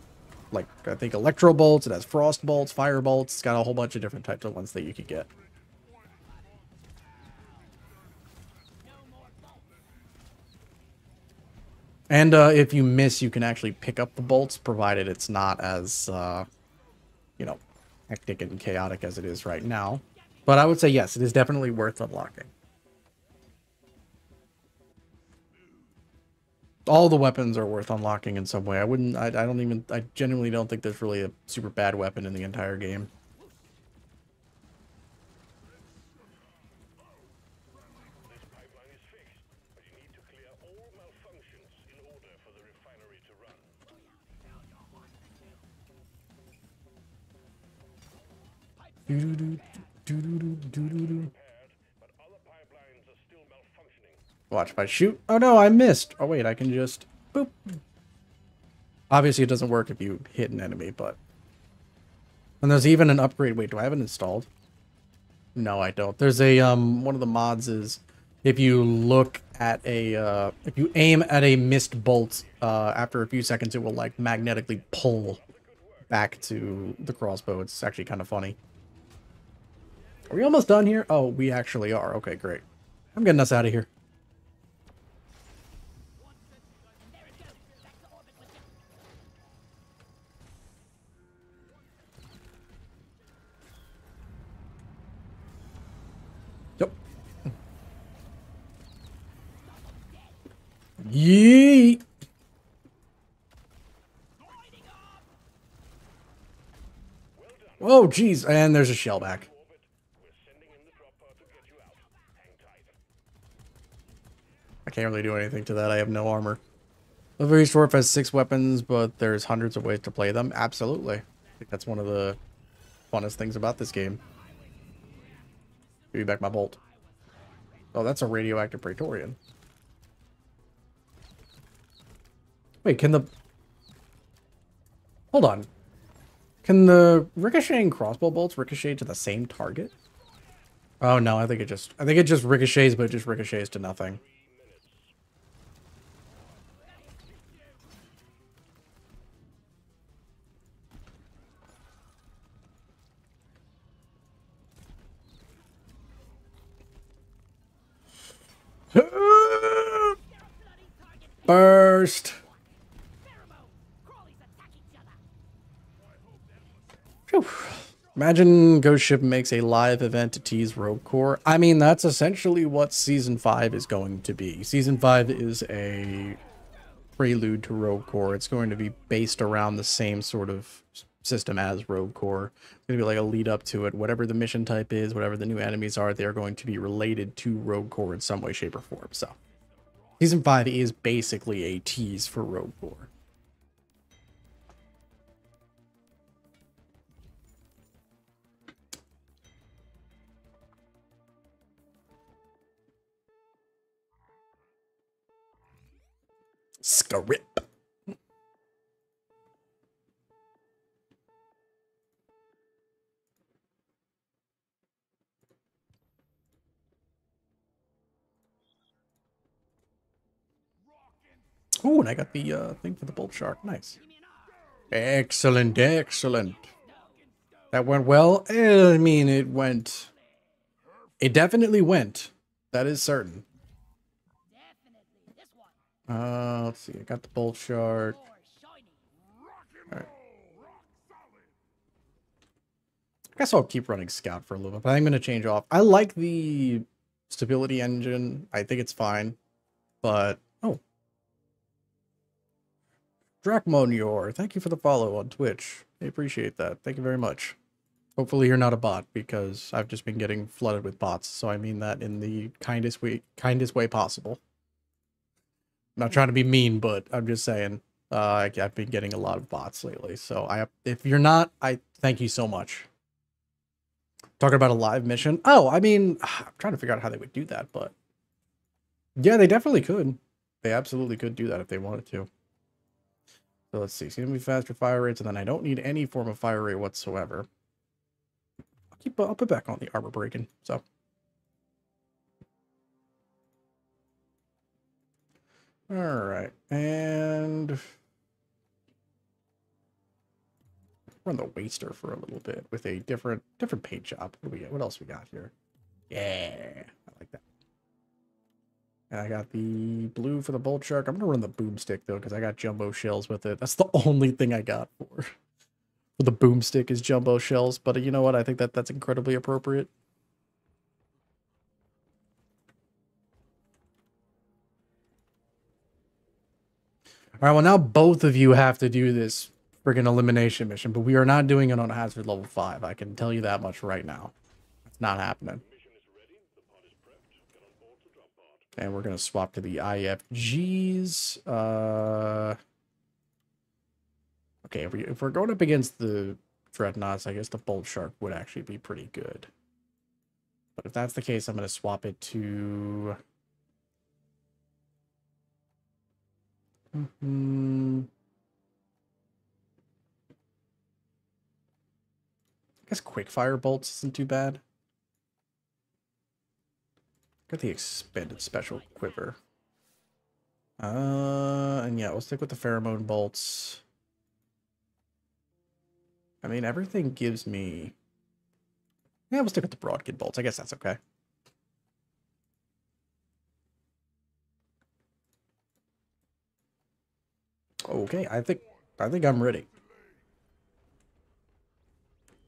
like I think electro bolts. It has frost bolts, fire bolts. It's got a whole bunch of different types of ones that you could get. And uh, if you miss, you can actually pick up the bolts, provided it's not as, uh, you know, hectic and chaotic as it is right now. But I would say yes, it is definitely worth unlocking. All the weapons are worth unlocking in some way. I wouldn't, I, I don't even, I genuinely don't think there's really a super bad weapon in the entire game. This pipeline is fixed, but you need to clear all malfunctions in order for the refinery to run. Doo-doo-doo, doo-doo-doo, doo-doo-doo. Repaired, but other pipelines are still malfunctioning. Watch if I shoot. Oh no, I missed. Oh wait, I can just boop. Obviously, it doesn't work if you hit an enemy, but and there's even an upgrade. Wait, do I have it installed? No, I don't. There's a um one of the mods is if you look at a uh, if you aim at a missed bolt uh, after a few seconds, it will like magnetically pull back to the crossbow. It's actually kind of funny. Are we almost done here? Oh, we actually are. Okay, great. I'm getting us out of here. Yeet. Oh, jeez. And there's a shell back. I can't really do anything to that. I have no armor. Livery Dwarf has six weapons, but there's hundreds of ways to play them. Absolutely. I think that's one of the funnest things about this game. Give me back my bolt. Oh, that's a radioactive Praetorian. Wait, can the... Hold on. Can the ricocheting crossbow bolts ricochet to the same target? Oh, no, I think it just... I think it just ricochets, but it just ricochets to nothing. Burst. Phew. Imagine Ghost Ship makes a live event to tease Rogue Core. I mean, that's essentially what Season 5 is going to be. Season 5 is a prelude to Rogue Core. It's going to be based around the same sort of system as Rogue Core. It's going to be like a lead up to it. Whatever the mission type is, whatever the new enemies are, they're going to be related to Rogue Core in some way, shape, or form. So, Season 5 is basically a tease for Rogue Core. Scarip. Oh, and I got the uh, thing for the bolt shark. Nice. Excellent, excellent. That went well. I mean, it went. It definitely went. That is certain. Uh, let's see. I got the bolt shark. I guess I'll keep running scout for a little bit, but I'm going to change off. I like the stability engine. I think it's fine, but oh, Drakmonior, thank you for the follow on Twitch. I appreciate that. Thank you very much. Hopefully you're not a bot because I've just been getting flooded with bots. So I mean that in the kindest way, kindest way possible. Not trying to be mean, but I'm just saying uh, I- I've been getting a lot of bots lately. So I, if you're not, I thank you so much. Talking about a live mission. Oh, I mean, I'm trying to figure out how they would do that, but yeah, they definitely could. They absolutely could do that if they wanted to. So let's see. It's going to be faster fire rates, and then I don't need any form of fire rate whatsoever. I'll keep. I'll put back on the armor breaking. So. All right, and run the waster for a little bit with a different different paint job. What do we get? What else we got here? Yeah, I like that. And I got the blue for the bolt shark. I'm gonna run the boomstick though, because I got jumbo shells with it. That's the only thing I got for. For the boomstick is jumbo shells, but you know what? I think that that's incredibly appropriate. All right, well now both of you have to do this friggin' elimination mission, but we are not doing it on hazard level 5. I can tell you that much right now. It's not happening. And we're going to swap to the IFGs. Uh, okay, if, we, if we're going up against the Dreadnoughts, I guess the Bolt Shark would actually be pretty good. But if that's the case, I'm going to swap it to... Hmm. I guess quickfire bolts isn't too bad. Got the expanded special quiver. Uh, and yeah, we'll stick with the pheromone bolts. I mean, everything gives me... Yeah, we'll stick with the broadkid bolts. I guess that's okay. Okay, I think I think I'm ready.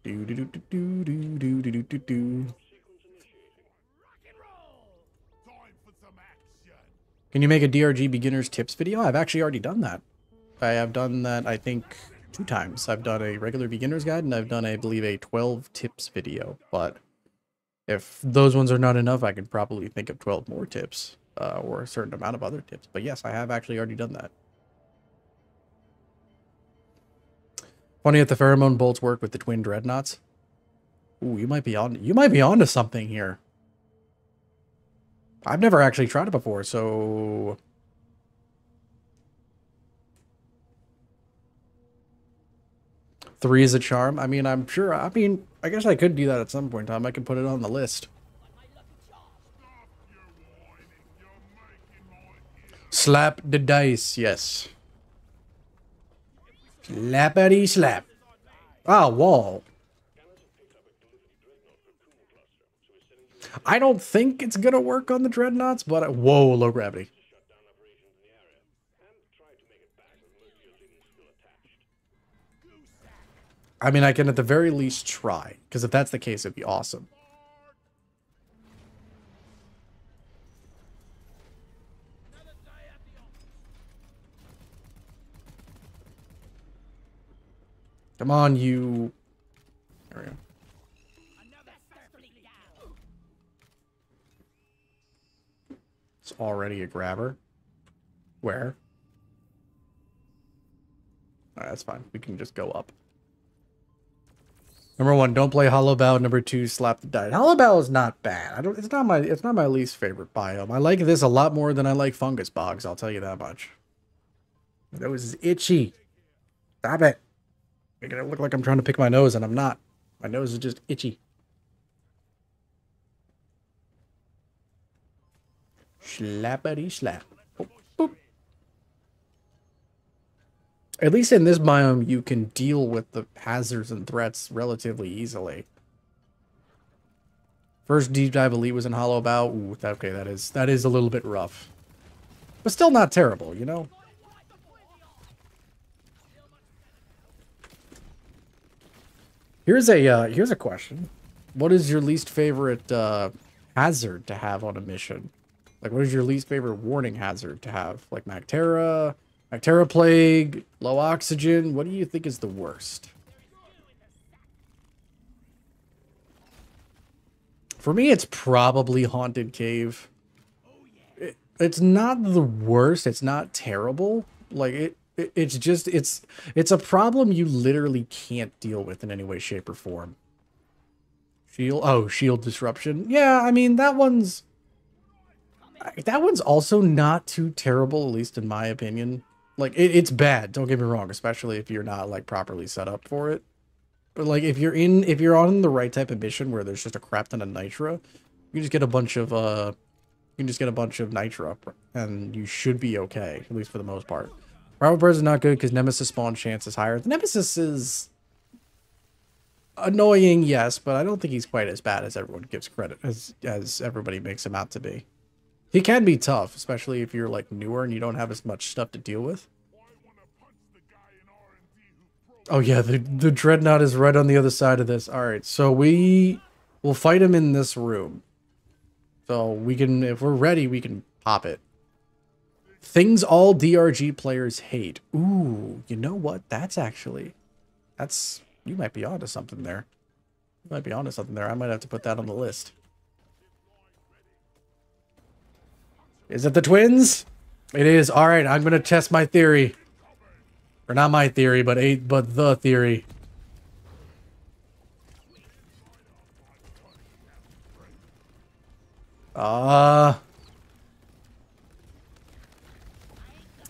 Do do do do do do do do do do. Can you make a DRG beginners tips video? I've actually already done that. I have done that, I think, two times. I've done a regular beginner's guide and I've done, I believe, a 12 tips video. But if those ones are not enough, I can probably think of 12 more tips uh, or a certain amount of other tips. But yes, I have actually already done that. Funny if the pheromone bolts work with the twin dreadnoughts. Ooh, you might be on you might be onto something here. I've never actually tried it before, so three is a charm. I mean, I'm sure. I mean, I guess I could do that at some point in time. I can put it on the list. Slap the dice, yes. Slappity slap. Ah, wall. I don't think it's gonna work on the dreadnoughts, but whoa, low gravity. I mean, I can at the very least try, because if that's the case, it'd be awesome. Come on, you. There we go. It's already a grabber. Where? Alright, that's fine. We can just go up. Number one, don't play Hollow Bough. Number two, slap the die. Hollow Bough is not bad. I don't. It's not my. It's not my least favorite biome. I like this a lot more than I like fungus bogs. I'll tell you that much. That was itchy. Stop it. Making it look like I'm trying to pick my nose, and I'm not. My nose is just itchy. Slappity slap. Boop, boop. At least in this biome, you can deal with the hazards and threats relatively easily. First deep dive elite was in Hollow Bough. Ooh, okay, that is that is a little bit rough, but still not terrible, you know. Here's a uh, here's a question: What is your least favorite uh, hazard to have on a mission? Like, what is your least favorite warning hazard to have? Like Mactera, Mactera plague, low oxygen. What do you think is the worst? For me, it's probably Haunted Cave. It, it's not the worst. It's not terrible. Like it, it, it's just it's it's a problem you literally can't deal with in any way, shape, or form. Shield. Oh, shield disruption. Yeah, I mean that one's that one's also not too terrible, at least in my opinion. Like it, it's bad. Don't get me wrong, especially if you're not like properly set up for it. But like if you're in, if you're on the right type of mission where there's just a crap ton of nitra, you just get a bunch of uh, you can just get a bunch of nitra, and you should be okay at least for the most part. Rival birds is not good because Nemesis spawn chance is higher. The Nemesis is annoying, yes, but I don't think he's quite as bad as everyone gives credit as as everybody makes him out to be. He can be tough, especially if you're like newer and you don't have as much stuff to deal with. Oh yeah, the the dreadnought is right on the other side of this. All right, so we will fight him in this room. So we can, if we're ready, we can pop it. Things all DRG players hate. Ooh, you know what? That's actually, that's you might be onto something there. You might be onto something there. I might have to put that on the list. Is it the twins? It is. All right, I'm gonna test my theory, or not my theory, but a but the theory. Uh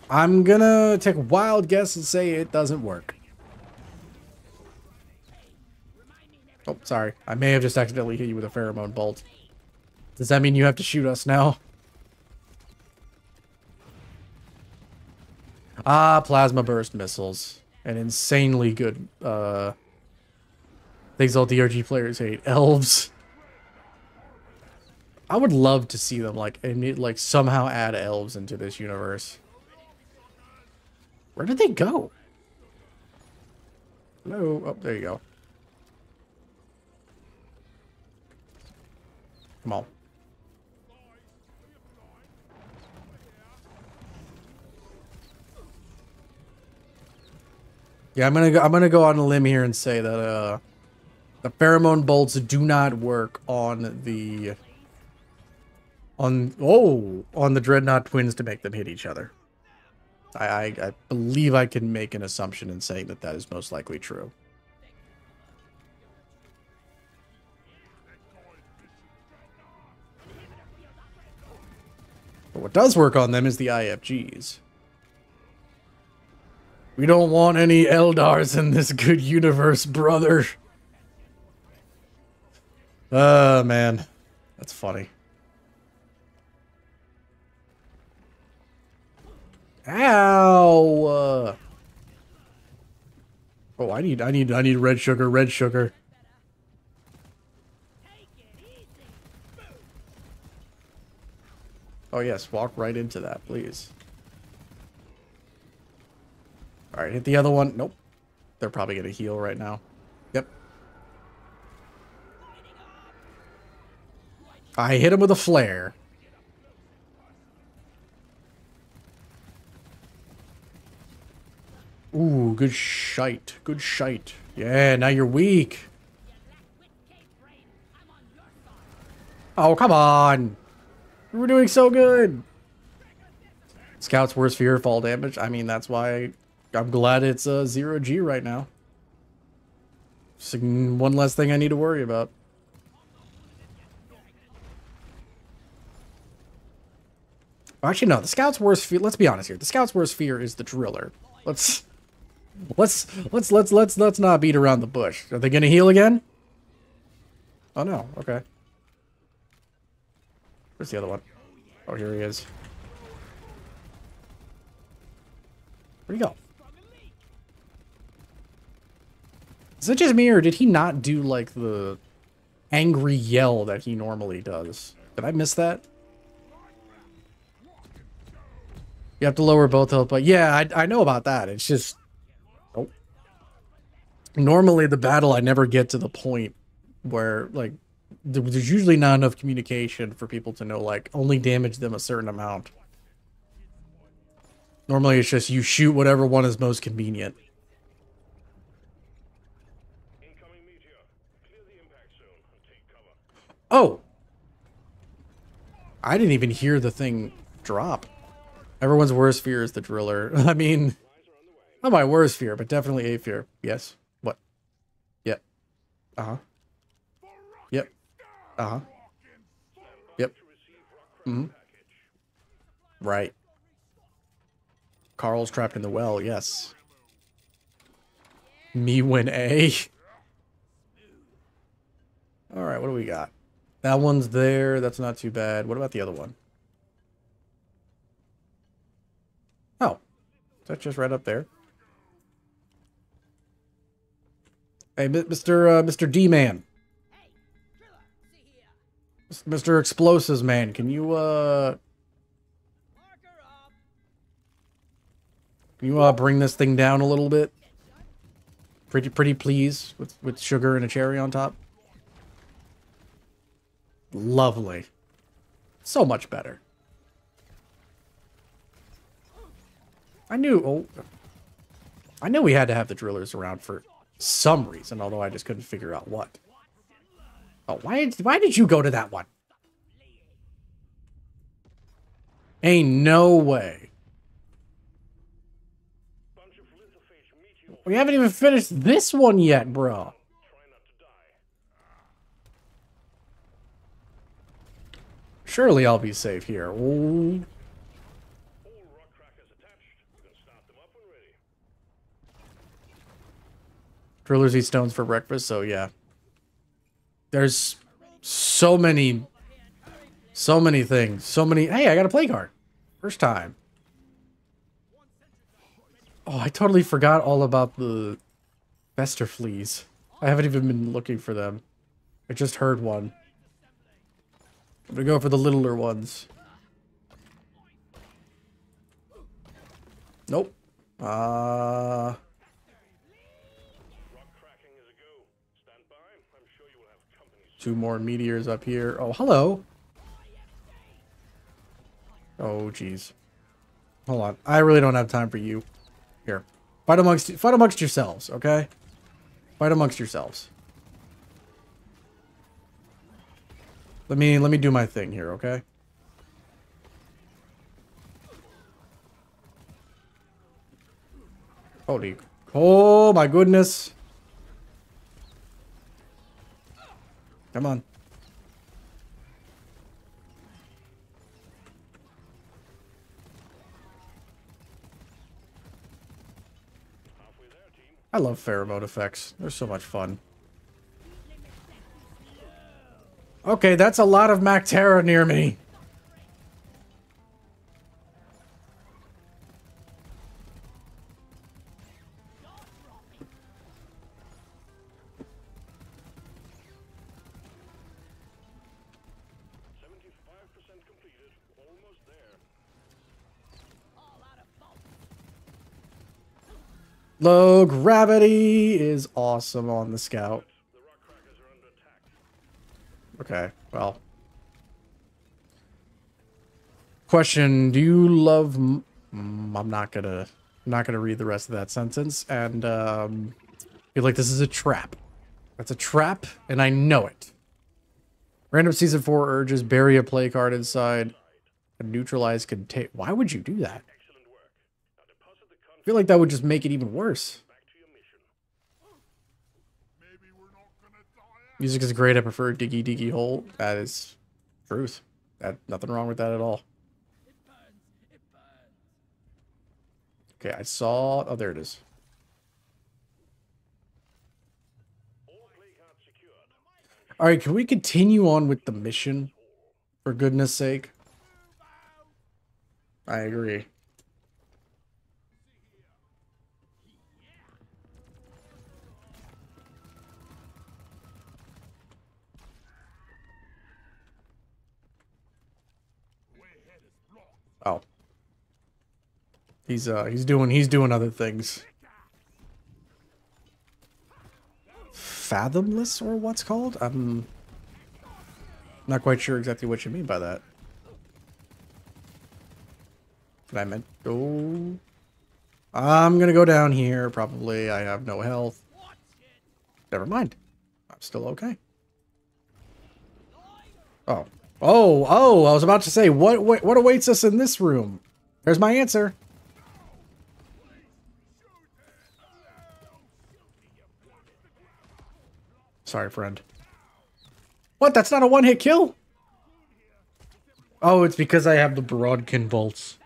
I'm gonna take a wild guess and say it doesn't work. Oh, sorry. I may have just accidentally hit you with a pheromone bolt. Does that mean you have to shoot us now? Ah, plasma burst missiles. An insanely good, uh... Things all DRG players hate. Elves. I would love to see them, like, and like, somehow add elves into this universe. Where did they go? Hello? Oh, there you go. Come on. Yeah, I'm gonna go. I'm gonna go on a limb here and say that uh, the pheromone bolts do not work on the on oh on the dreadnought twins to make them hit each other. I, I, I believe I can make an assumption in saying that that is most likely true. But what does work on them is the IFGs. We don't want any Eldars in this good universe, brother. Uh, man. That's funny. Ow! Uh, oh, I need, I need, I need red sugar, red sugar. Oh yes, walk right into that, please. Alright, hit the other one. Nope. They're probably going to heal right now. Yep. I hit him with a flare. Ooh, good shite. Good shite. Yeah, now you're weak. Oh, come on. We're doing so good. Scout's worst fear fall damage. I mean, that's why I'm glad it's uh, zero G right now. One less thing I need to worry about. Actually, no. The scout's worst fear. Let's be honest here. The scout's worst fear is the driller. Let's let's let's let's let's let's not beat around the bush. Are they gonna heal again? Oh no. Okay. Where's the other one? Oh, here he is. Where'd he go? Is it just me, or did he not do, like, the angry yell that he normally does? Did I miss that? You have to lower both health, but yeah, I, I know about that. It's just... Normally, the battle, I never get to the point where, like, there's usually not enough communication for people to know, like, only damage them a certain amount. Normally, it's just you shoot whatever one is most convenient. Oh! I didn't even hear the thing drop. Everyone's worst fear is the driller. I mean, not my worst fear, but definitely a fear. Yes. Uh-huh. Yep. Uh-huh. Yep. Mm hmm Right. Carl's trapped in the well, yes. Me win A. Alright, what do we got? That one's there. That's not too bad. What about the other one? Oh. That's just right up there. Hey, Mr. Uh, Mr. D-Man. Mr. Explosives Man, can you, uh... Can you, uh, bring this thing down a little bit? Pretty, pretty please, with, with sugar and a cherry on top. Lovely. So much better. I knew, oh... I knew we had to have the drillers around for some reason, although I just couldn't figure out what. Oh, why, did- why did you go to that one? Ain't no way. We haven't even finished this one yet, bro. Surely I'll be safe here. Ooh. All rock crackers attached. You can start them up when ready. Drillers eat stones for breakfast, so yeah. There's so many, so many things. So many. Hey, I got a plague heart. First time. Oh, I totally forgot all about the Fester fleas. I haven't even been looking for them. I just heard one. I'm gonna go for the littler ones. Nope. Uh, two more meteors up here. Oh, hello. Oh, jeez. Hold on. I really don't have time for you. Here. Fight amongst fight amongst yourselves, okay? Fight amongst yourselves. Let me let me do my thing here, okay? Holy Oh my goodness. Come on. I love pheromone effects. They're so much fun. Okay, that's a lot of Mactera near me. Low gravity is awesome on the scout. Okay, well. Question: Do you love? I'm not gonna. I'm not gonna read the rest of that sentence, and um, feel like this is a trap. That's a trap, and I know it. Random season four urges bury a plague heart inside and neutralize contain. Why would you do that? Excellent work. Now deposit the I con feel like that would just make it even worse. Music is great. I prefer Diggy Diggy Hole. That is truth. That nothing wrong with that at all. Okay, I saw. Oh, there it is. All right, can we continue on with the mission? For goodness sake. I agree. He's uh he's doing he's doing other things. Fathomless or what's called? I'm not quite sure exactly what you mean by that. But I meant go. I'm gonna go down here. Probably. I have no health. Never mind. I'm still okay. Oh. Oh, oh, I was about to say, what, what, what awaits us in this room? There's my answer. Sorry, friend. What? That's not a one-hit kill? Oh, it's because I have the Borodkin bolts.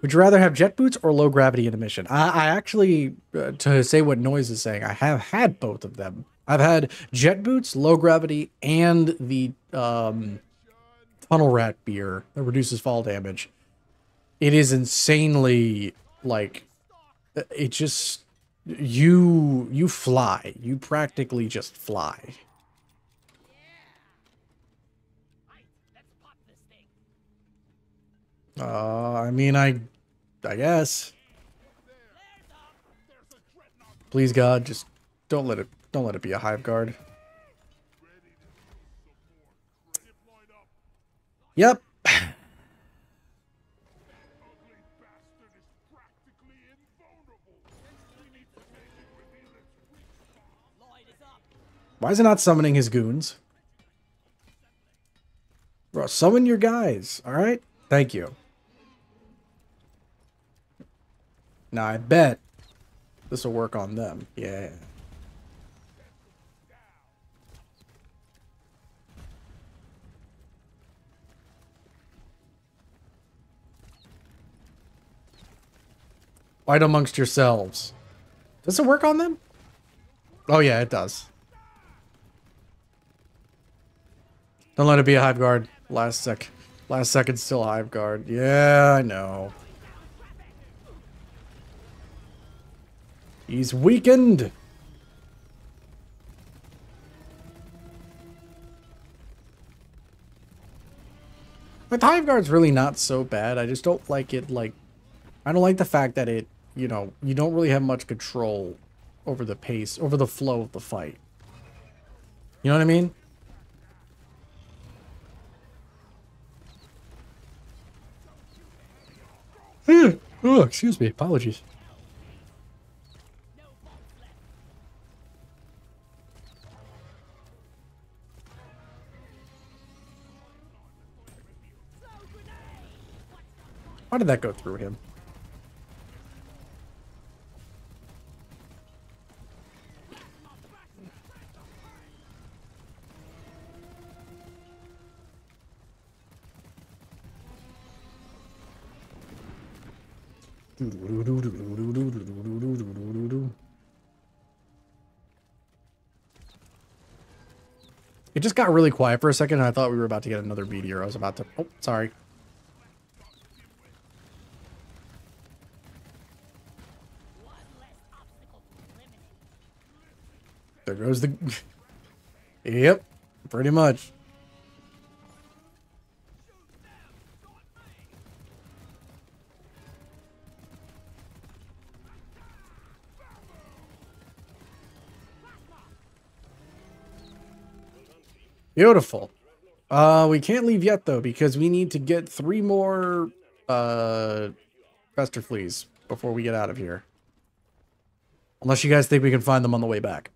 Would you rather have jet boots or low gravity in a mission? I, I actually, uh, to say what Noise is saying, I have had both of them. I've had jet boots, low gravity, and the um, tunnel rat beer that reduces fall damage. It is insanely like it just you you fly. You practically just fly. Uh, I mean, I, I guess. Please God, just don't let it, don't let it be a hive guard. Yep. Why is it not summoning his goons? Bro, summon your guys, alright? Thank you. Now, I bet this will work on them. Yeah. Fight amongst yourselves. Does it work on them? Oh yeah, it does. Don't let it be a hive guard. Last sec. Last second still hive guard. Yeah, I know. He's weakened. But the hive guard's really not so bad. I just don't like it like I don't like the fact that it, you know, you don't really have much control over the pace, over the flow of the fight. You know what I mean? Oh, excuse me. Apologies. Why did that go through him? It just got really quiet for a second, and I thought we were about to get another meteor. I was about to... Oh, sorry. There goes the... yep, pretty much. Beautiful. Uh, we can't leave yet though because we need to get three more uh Fester fleas before we get out of here. Unless you guys think we can find them on the way back.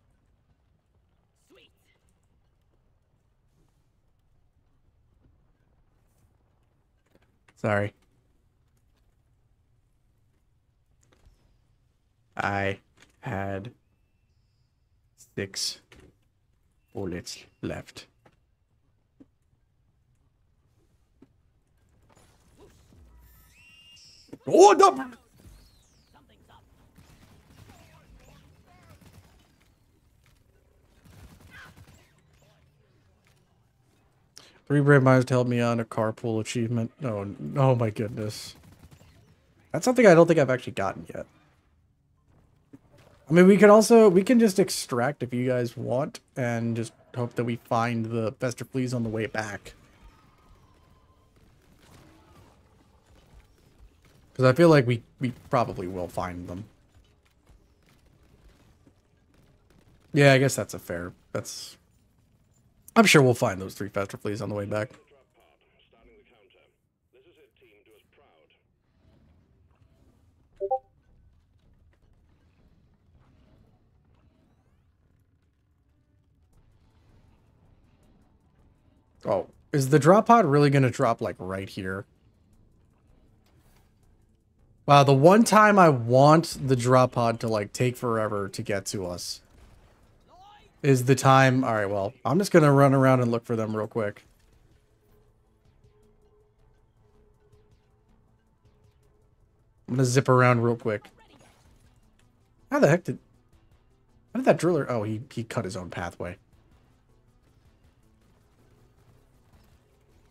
Sorry. I had six bullets left. Oh, up. Three brave minds to help me on a carpool achievement. Oh, oh my goodness. That's something I don't think I've actually gotten yet. I mean, we can also, we can just extract if you guys want and just hope that we find the Fester Fleas on the way back. Because I feel like we, we probably will find them. Yeah, I guess that's a fair, that's... I'm sure we'll find those three Fester Fleas on the way back. Oh, is the drop pod really going to drop like right here? Wow, the one time I want the drop pod to like take forever to get to us is the time. All right, well, I'm just going to run around and look for them real quick. I'm gonna zip around real quick. How the heck did... How did that driller... Oh, he, he cut his own pathway.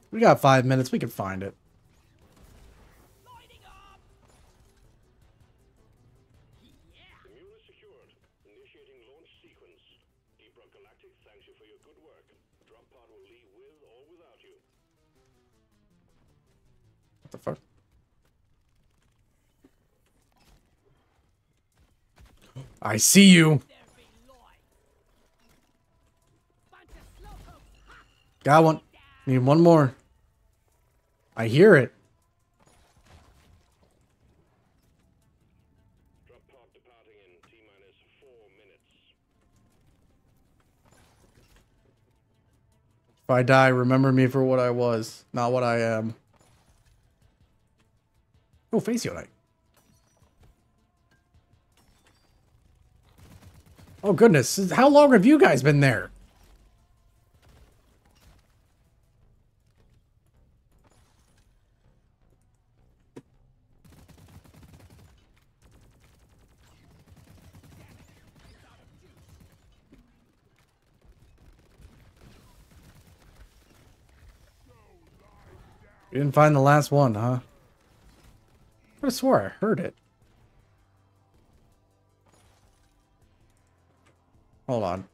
We got five minutes. We can find it. What the fuck? I see you. Got one. Need one more. I hear it. If I die, remember me for what I was, not what I am. Oh, Phazyonite. Oh goodness, how long have you guys been there? You didn't find the last one, huh? I swore I heard it. Hold on.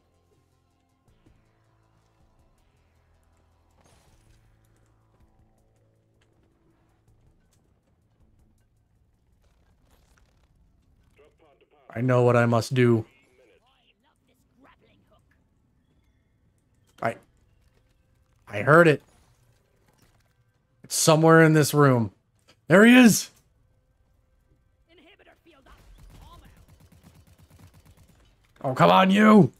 I know what I must do. I I heard it. It's somewhere in this room. There he is. Oh, come on, you.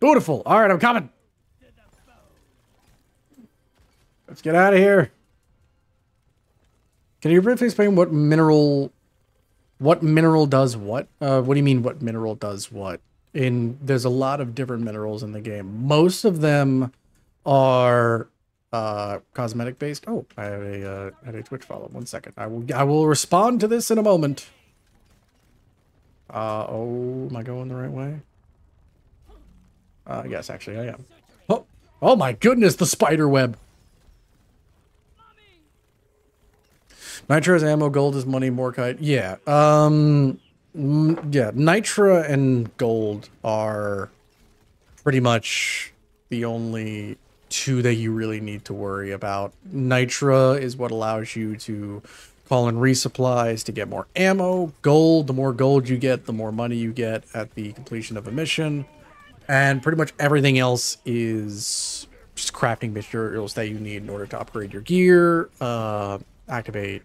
Beautiful. All right, I'm coming. Let's get out of here. Can you briefly explain what mineral, what mineral does what? Uh, what do you mean? What mineral does what? In there's a lot of different minerals in the game. Most of them are uh, cosmetic based. Oh, I had a uh, had a Twitch follow. One second. I will I will respond to this in a moment. Uh oh, am I going the right way? Uh, yes, actually, I am. Oh, oh my goodness, the spider web. Nitro is ammo, gold is money, Morkite. Yeah. Um mm, yeah, Nitra and gold are pretty much the only two that you really need to worry about. Nitra is what allows you to call in resupplies to get more ammo. Gold, the more gold you get, the more money you get at the completion of a mission. And pretty much everything else is just crafting materials that you need in order to upgrade your gear, uh, activate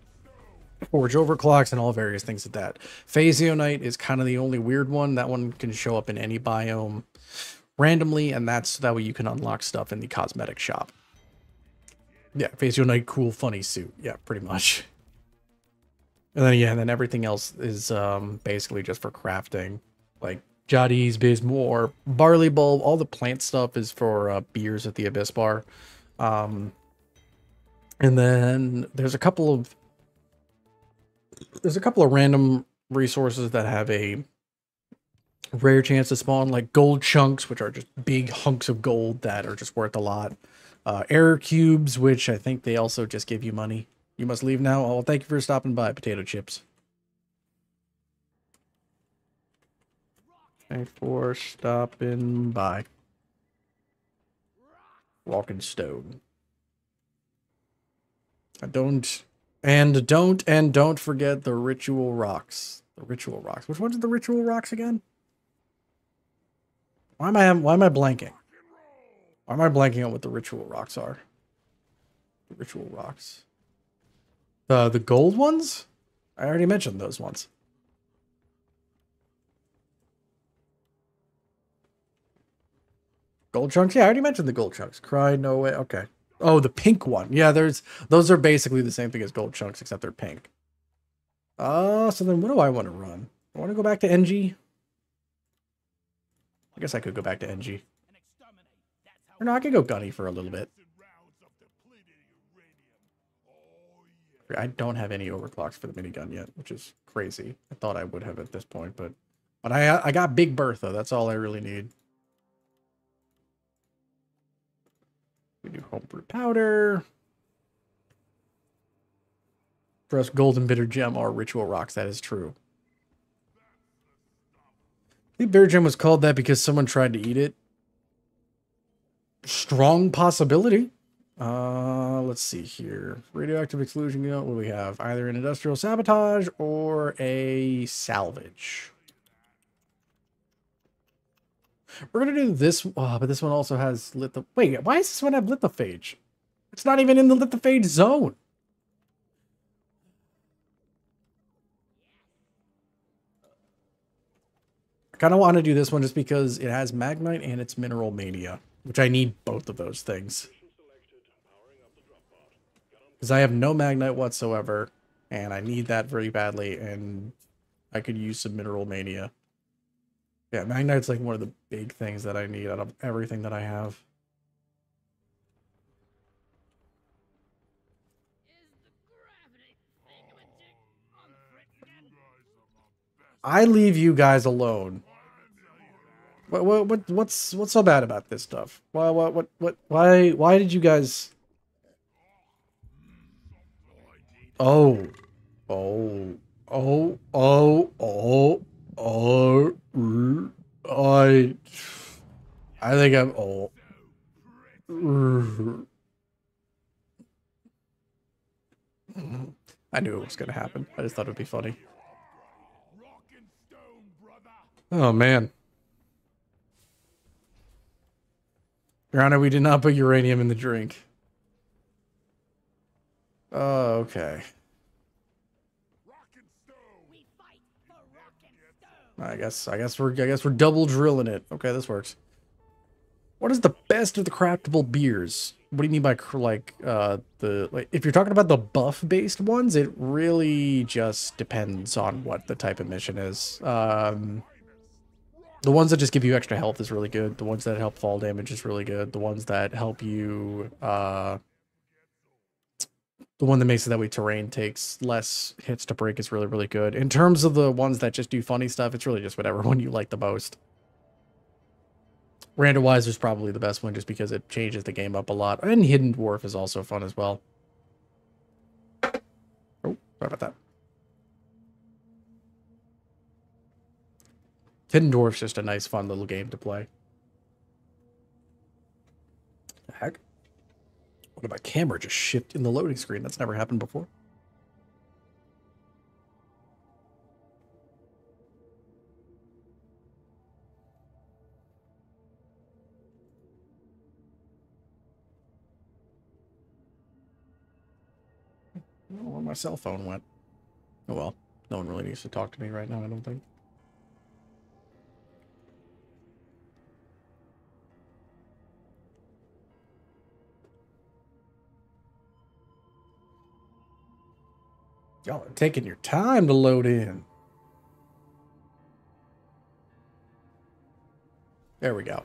forge overclocks, and all various things like that. Phazyonite is kind of the only weird one. That one can show up in any biome randomly, and that's that way you can unlock stuff in the cosmetic shop. Yeah, Phazyonite, cool, funny suit. Yeah, pretty much. And then yeah, and then everything else is um, basically just for crafting, like Jadiz, Bismor, Barley Bulb, all the plant stuff is for uh, beers at the Abyss Bar. Um, and then there's a couple of there's a couple of random resources that have a rare chance to spawn, like gold chunks, which are just big hunks of gold that are just worth a lot. Uh, error cubes, which I think they also just give you money. You must leave now. Oh, thank you for stopping by, potato chips. Thanks for stopping by. Walking stone. I don't and don't and don't forget the ritual rocks. The ritual rocks. Which ones are the ritual rocks again? Why am I why am I blanking? Why am I blanking on what the ritual rocks are? The ritual rocks. The the gold ones? I already mentioned those ones. Gold chunks? Yeah, I already mentioned the gold chunks. Cry, no way. Okay. Oh, the pink one. Yeah, there's those are basically the same thing as gold chunks, except they're pink. Uh, so then what do I want to run? I want to go back to NG. I guess I could go back to NG. Or no, I could go gunny for a little bit. I don't have any overclocks for the minigun yet, which is crazy. I thought I would have at this point, but but I I got Big Bertha. That's all I really need. We do homebrew powder. For us, golden bitter gem are ritual rocks. That is true. I think bitter gem was called that because someone tried to eat it. Strong possibility. Uh, let's see here. Radioactive exclusion unit. What do we have? Either an industrial sabotage or a salvage. We're gonna do this. Oh, but this one also has litho. Wait, why does this one have lithophage? It's not even in the lithophage zone. I kind of want to do this one just because it has Magnite and it's Mineral Mania, which I need both of those things. Because I have no Magnite whatsoever, and I need that very badly, and I could use some Mineral Mania. Yeah, Magnite's like one of the big things that I need out of everything that I have. I leave you guys alone. What what what what's what's so bad about this stuff? Why what what what why why did you guys Oh. Oh. Oh. Oh. Oh. Oh. I I think I'm old. I knew it was going to happen. I just thought it would be funny. Oh man. Your Honor, we did not put uranium in the drink. Oh, okay. I guess I guess we're I guess we're double drilling it. Okay, this works. What is the best of the craftable beers? What do you mean by like uh the like if you're talking about the buff based ones, it really just depends on what the type of mission is. Um the ones that just give you extra health is really good. The ones that help fall damage is really good. The ones that help you uh the one that makes it that way terrain takes less hits to break is really, really good. In terms of the ones that just do funny stuff, it's really just whatever one you like the most. Randomizer is probably the best one just because it changes the game up a lot. And Hidden Dwarf is also fun as well. Oh, sorry about that. Hidden Dwarf's just a nice, fun little game to play. The heck? What about camera just shift in the loading screen? That's never happened before. Know where my cell phone went. Oh well, no one really needs to talk to me right now, I don't think. Y'all are taking your time to load in. There we go.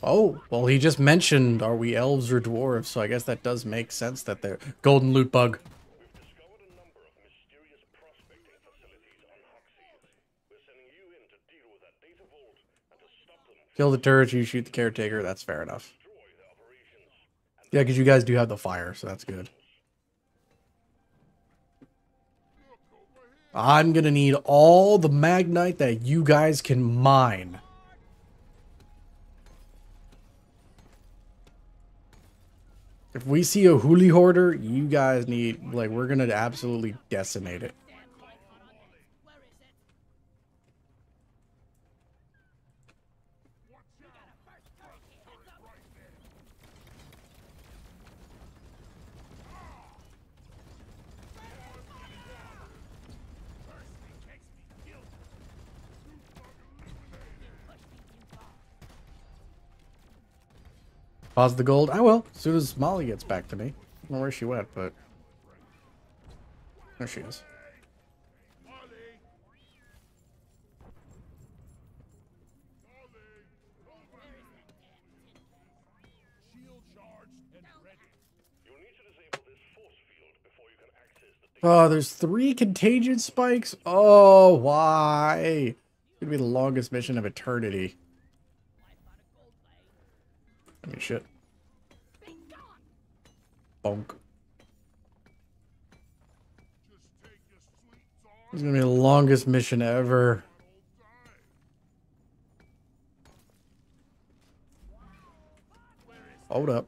Oh, well, he just mentioned, are we elves or dwarves? So I guess that does make sense that they're golden loot bug. discovered a number of mysterious prospecting facilities on Hoxxes. We're sending you in to deal with that data vault and to stop them from Kill the turret, you shoot the caretaker. That's fair enough. Yeah, because you guys do have the fire, so that's good. I'm gonna need all the magnite that you guys can mine. If we see a Huuli Hoarder, you guys need like we're gonna absolutely decimate it. Pause the gold. Oh, I will. As soon as Molly gets back to me. I don't know where she went, but... There she is. Oh, there's three contagion spikes? Oh, why? It's gonna be the longest mission of eternity. I mean, shit. Bonk. It's gonna be the longest mission ever. Hold up.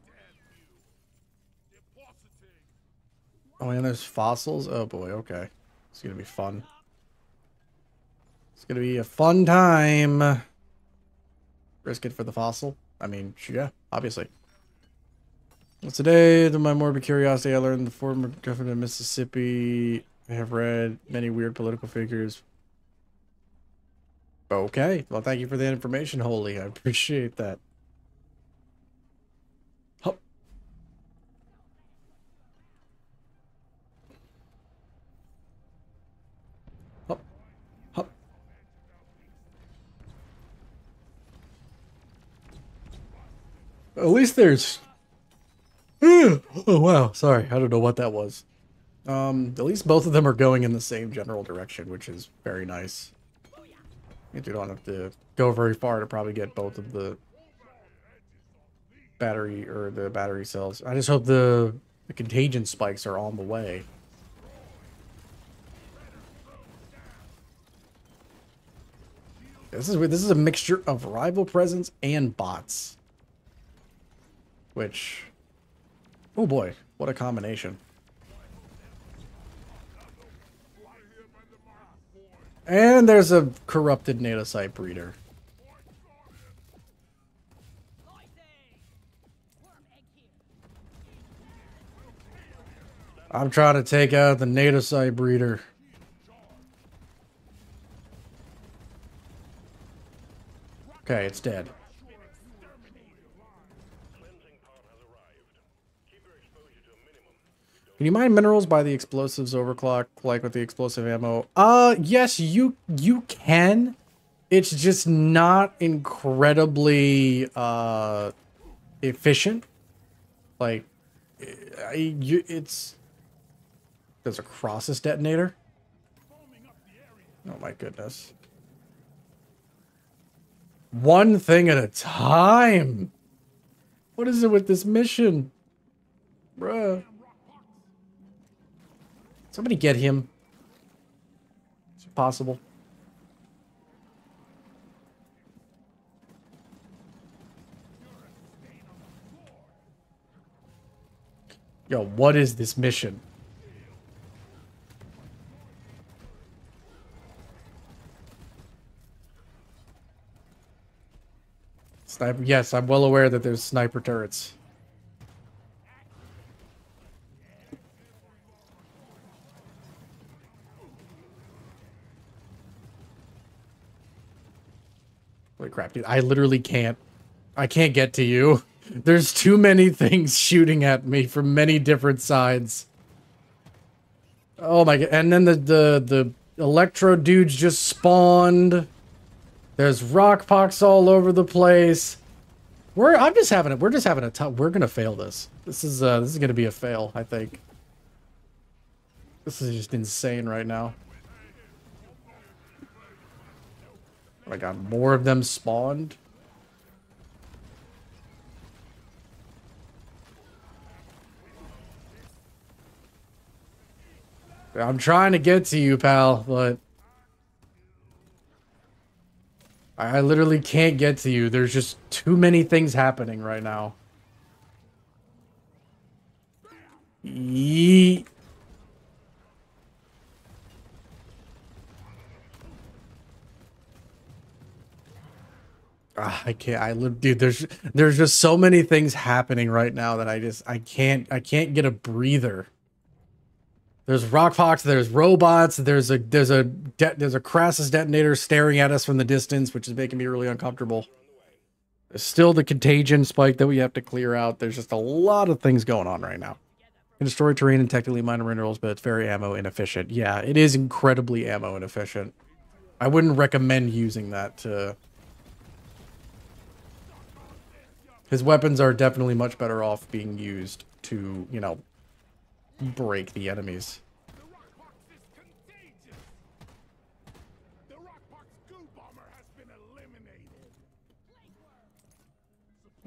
Oh, and there's fossils? Oh boy, okay. It's gonna be fun. It's gonna be a fun time. Risk it for the fossil? I mean, yeah, obviously. Well, today, to my morbid curiosity, I learned the former governor of Mississippi. I have read many weird political figures. Okay, well, thank you for the information, Holy. I appreciate that. At least there's. oh wow, sorry, I don't know what that was. Um, at least both of them are going in the same general direction, which is very nice. You don't have to go very far to probably get both of the battery or the battery cells. I just hope the, the contagion spikes are on the way. This is this is a mixture of rival presence and bots. Which Oh boy, what a combination. And there's a corrupted naedocyte breeder. I'm trying to take out the naedocyte breeder. Okay, it's dead. Can you mine minerals by the explosives overclock, like with the explosive ammo? Uh, yes, you you can. It's just not incredibly uh efficient. Like, I, you, it's there's a crosses detonator. Oh my goodness. One thing at a time. What is it with this mission? Bruh. Somebody get him. Is it possible? Yo, what is this mission? Sniper. Yes, I'm well aware that there's sniper turrets. Holy crap, dude. I literally can't. I can't get to you. There's too many things shooting at me from many different sides. Oh my god. And then the, the, the electro dudes just spawned. There's rock pox all over the place. We're I'm just having it. We're just having a tough. We're gonna fail this. This is uh this is gonna be a fail. I think. This is just insane right now. Oh got more of them spawned. I'm trying to get to you, pal, but I literally can't get to you. There's just too many things happening right now. Yeet. Ah, I can't. I live, dude. There's there's just so many things happening right now that I just I can't I can't get a breather. There's Rockpox. There's robots. There's a there's a there's a Crassus detonator staring at us from the distance, which is making me really uncomfortable. There's still the contagion spike that we have to clear out. There's just a lot of things going on right now. Can destroy terrain and technically minor minerals, but it's very ammo inefficient. Yeah, it is incredibly ammo inefficient. I wouldn't recommend using that to. His weapons are definitely much better off being used to, you know, break the enemies.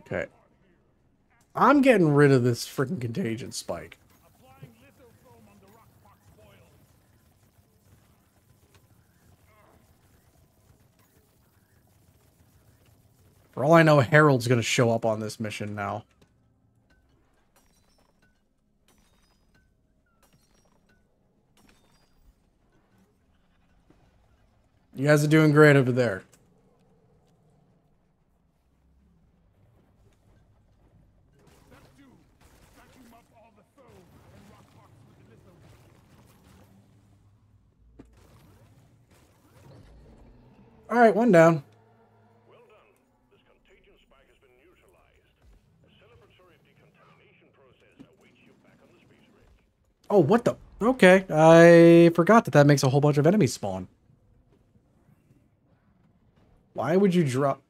Okay. I'm getting rid of this freaking contagion spike. For all I know, Harold's gonna show up on this mission now. You guys are doing great over there. All right, one down. Oh, what the? Okay, I forgot that that makes a whole bunch of enemies spawn. Why would you drop?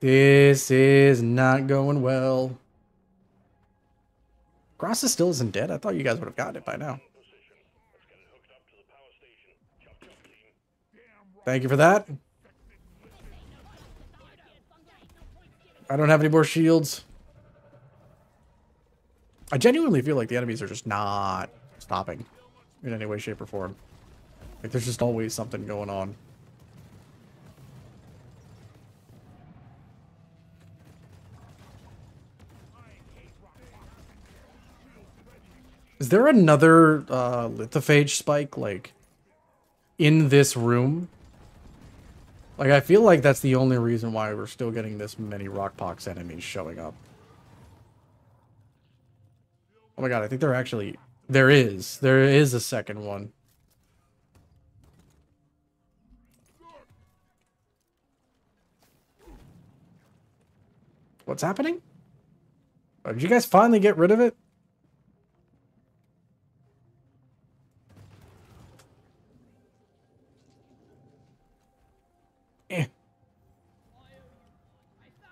This is not going well. Crassus still isn't dead. I thought you guys would have gotten it by now. Position. Let's get it hooked up to the power station. Chop chop team. Thank you for that. I don't have any more shields. I genuinely feel like the enemies are just not stopping in any way, shape, or form. Like there's just always something going on. Is there another uh, lithophage spike like in this room? Like I feel like that's the only reason why we're still getting this many Rockpox enemies showing up. Oh my god, I think there actually there is. There is a second one. What's happening? Oh, did you guys finally get rid of it?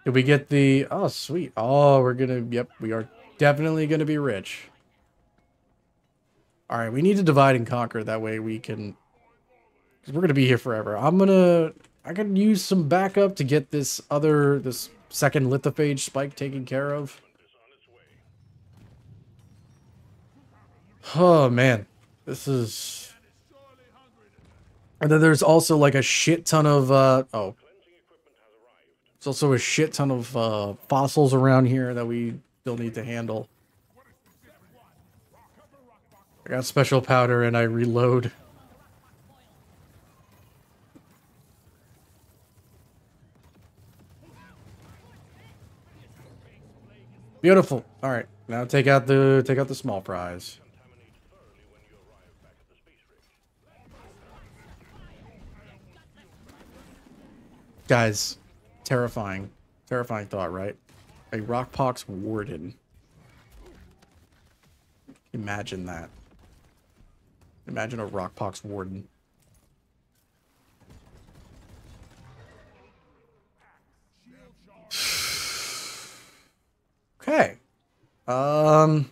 Did we get the... Oh, sweet. Oh, we're gonna... Yep, we are definitely gonna be rich. Alright, we need to divide and conquer. That way we can... Because we're gonna be here forever. I'm gonna... I can use some backup to get this other... This second lithophage spike taken care of. Oh, man. This is... And then there's also like a shit ton of... Uh, oh, there's also a shit ton of uh, fossils around here that we still need to handle. I got special powder and I reload. Beautiful. All right, now take out the take out the small prize. Guys, terrifying. Terrifying thought, right? A Rockpox Warden. Imagine that. Imagine a Rockpox Warden. Okay. Um...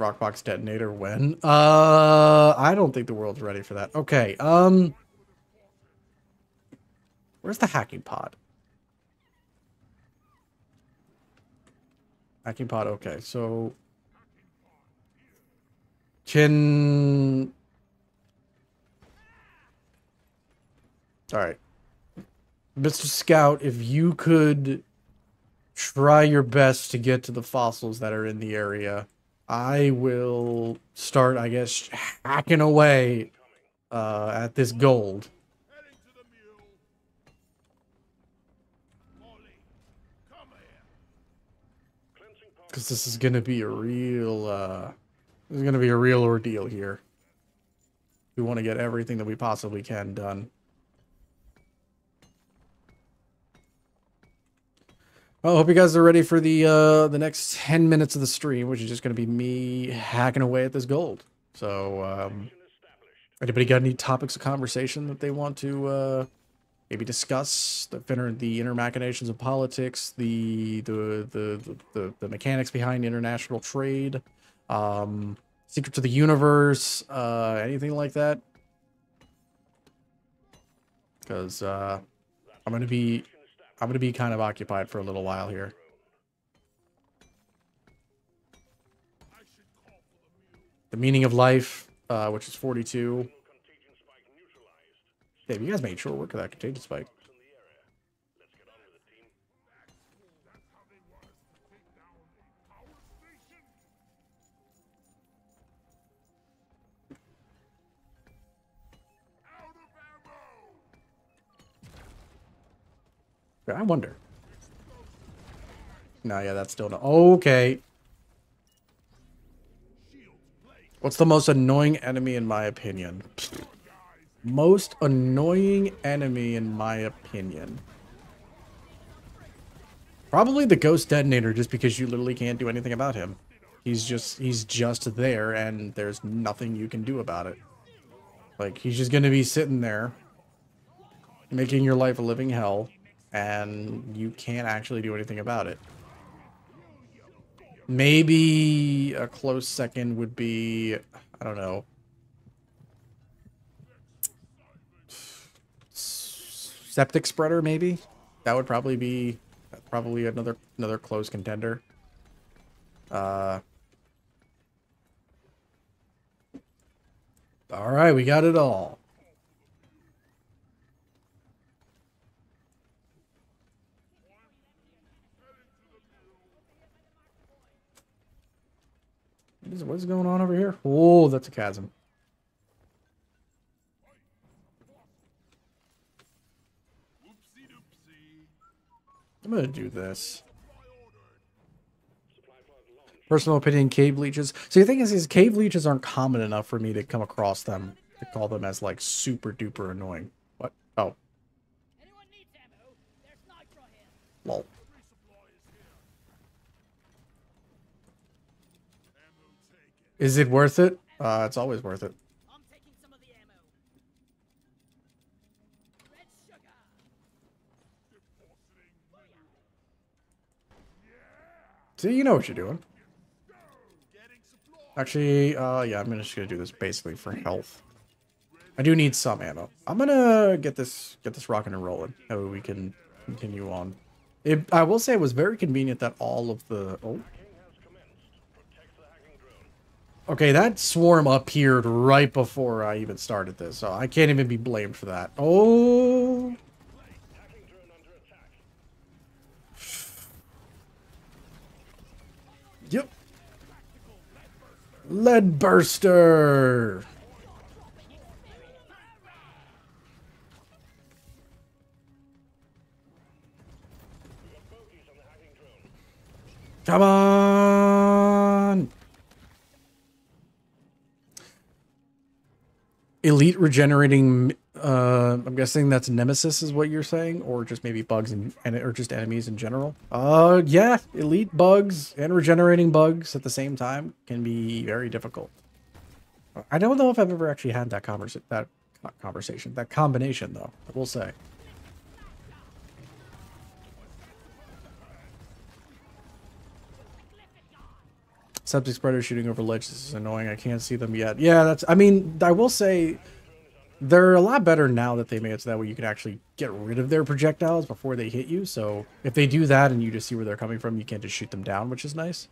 Rockpox detonator when? Uh, I don't think the world's ready for that. Okay, um... Where's the hacking pod? Hacking pod, okay, so... Can... Alright. Mr. Scout, if you could try your best to get to the fossils that are in the area, I will start, I guess, hacking away uh, at this gold. Because this is going to be a real, uh, this is going to be a real ordeal here. We want to get everything that we possibly can done. Well, I hope you guys are ready for the uh, the next 10 minutes of the stream, which is just going to be me hacking away at this gold. So, um, anybody got any topics of conversation that they want to uh, maybe discuss the inner the inner machinations of politics, the the the the, the, the mechanics behind international trade, um, secret to the universe, uh, anything like that. Because uh, I'm gonna be I'm gonna be kind of occupied for a little while here. The meaning of life, uh, which is 42. Contagion spike neutralized. Damn, you guys made short work of that contagion spike. I wonder. No, yeah, that's still not. Okay. What's the most annoying enemy in my opinion? Most annoying enemy in my opinion. Probably the ghost detonator just because you literally can't do anything about him. He's just he's just there and there's nothing you can do about it. Like he's just going to be sitting there making your life a living hell and you can't actually do anything about it. Maybe a close second would be, I don't know. Septic spreader, maybe? That would probably be probably another another close contender. Uh All right, we got it all. What is, what is going on over here? Oh, that's a chasm. I'm gonna do this. Personal opinion, cave leeches. So the thing is, is cave leeches aren't common enough for me to come across them to call them as like super duper annoying. What? Oh, Anyone needs ammo? There's nitro here. lol. Is it worth it? Uh, it's always worth it. I'm taking some of the ammo. Red sugar. See, you know what you're doing. Actually, uh, yeah, I'm just gonna do this basically for health. I do need some ammo. I'm gonna get this get this rocking and rolling. That way we can continue on. It, I will say it was very convenient that all of the oh. Okay, that swarm appeared right before I even started this, so I can't even be blamed for that. Oh. Yep. Lead burster. Bogies on the hacking drone. Come on. Elite regenerating. Uh, I'm guessing that's Nemesis, is what you're saying, or just maybe bugs and, and or just enemies in general. Uh, yeah, elite bugs and regenerating bugs at the same time can be very difficult. I don't know if I've ever actually had that conversa- that conversation, that combination though. I will say. Septic spreader shooting over ledges is annoying. I can't see them yet. Yeah, that's. I mean, I will say they're a lot better now that they made it so that way you can actually get rid of their projectiles before they hit you. So if they do that and you just see where they're coming from, you can't just shoot them down, which is nice.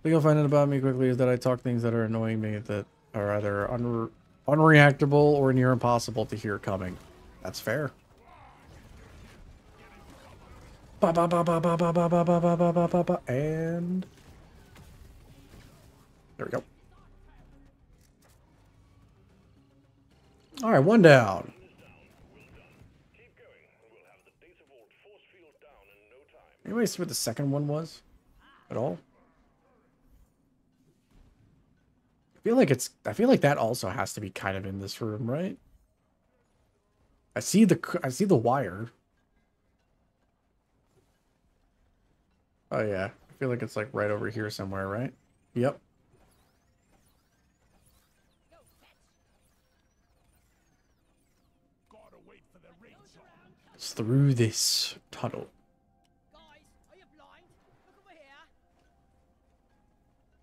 What you'll find out about me quickly is that I talk things that are annoying me that are either unre- unreactable or near impossible to hear coming. That's fair. Ba ba ba ba ba ba ba ba ba ba ba ba ba and there we go. All right, one down. Anybody see what the second one was at all? I feel like it's. I feel like that also has to be kind of in this room, right? I see the. I see the wire. Oh yeah, I feel like it's like right over here somewhere, right? Yep. Through this tunnel.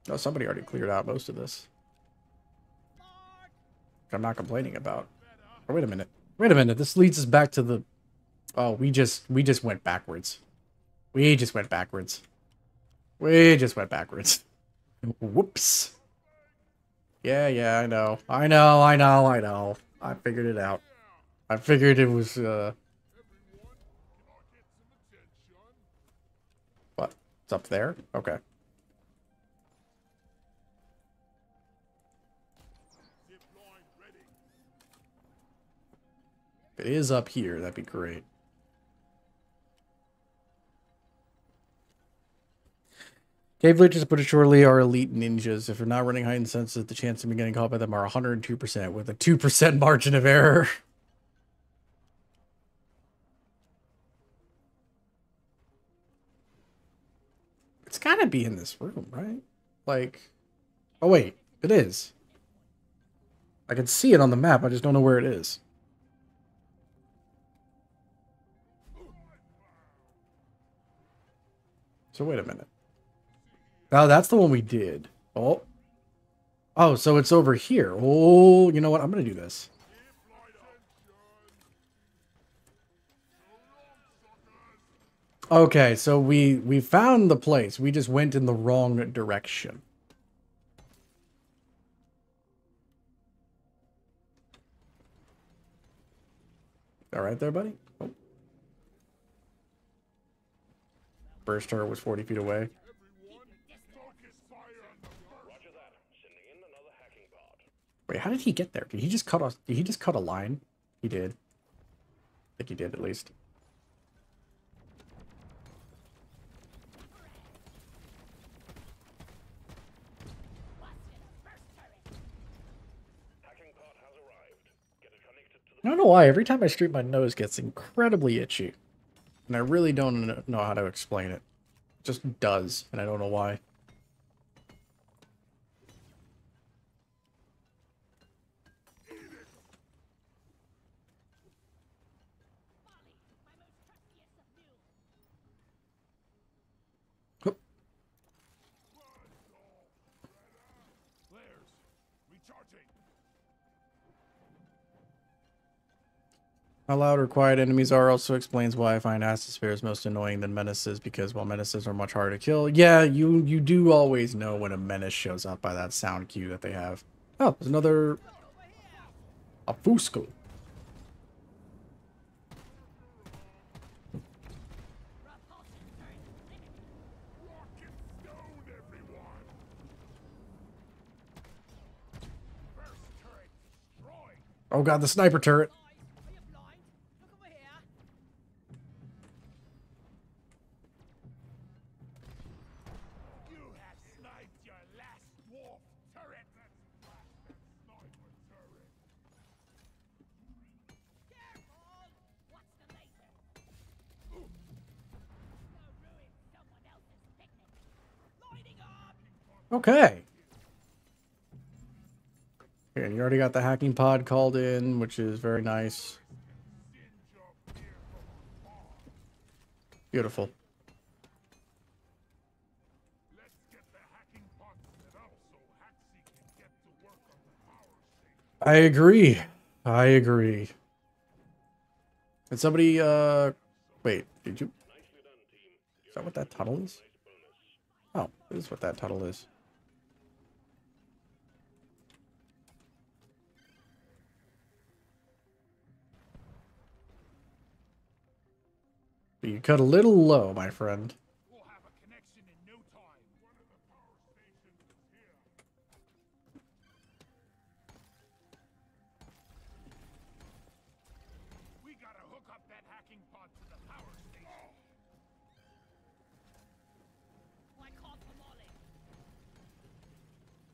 Oh, somebody already cleared out most of this. I'm not complaining about. Oh, wait a minute. Wait a minute. This leads us back to the. Oh, we just we just went backwards. We just went backwards. We just went backwards. Whoops. Yeah, yeah, I know. I know, I know, I know. I figured it out. I figured it was uh What? It's up there? Okay. If it is up here, that'd be great. Cave Leeches, it shortly, are elite ninjas. If you're not running heightened senses, the chance of me getting caught by them are 102%, with a 2% margin of error. It's gotta be in this room, right? Like, oh wait, it is. I can see it on the map, I just don't know where it is. So wait a minute. Oh, that's the one we did. Oh. Oh, so it's over here. Oh, you know what? I'm going to do this. Okay, so we we found the place. We just went in the wrong direction. All right there, buddy? Oh. Burst turret was 40 feet away. Wait, how did he get there? Did he just cut off? Did he just cut a line? He did. I think he did at least. Hacking pod has arrived. Get it connected to I don't know why. Every time I stream, my nose gets incredibly itchy, and I really don't know how to explain it. It just does, and I don't know why. How loud or quiet enemies are also explains why I find acid spheres most annoying than menaces, because while menaces are much harder to kill, yeah, you you do always know when a menace shows up by that sound cue that they have. Oh, there's another a Fusco. Oh god, the sniper turret. Okay. Okay, you already got the hacking pod called in, which is very nice. Beautiful. I agree. I agree. Did somebody, uh, wait, did you? Is that what that tunnel is? Oh, this is what that tunnel is. The cut a little low, my friend.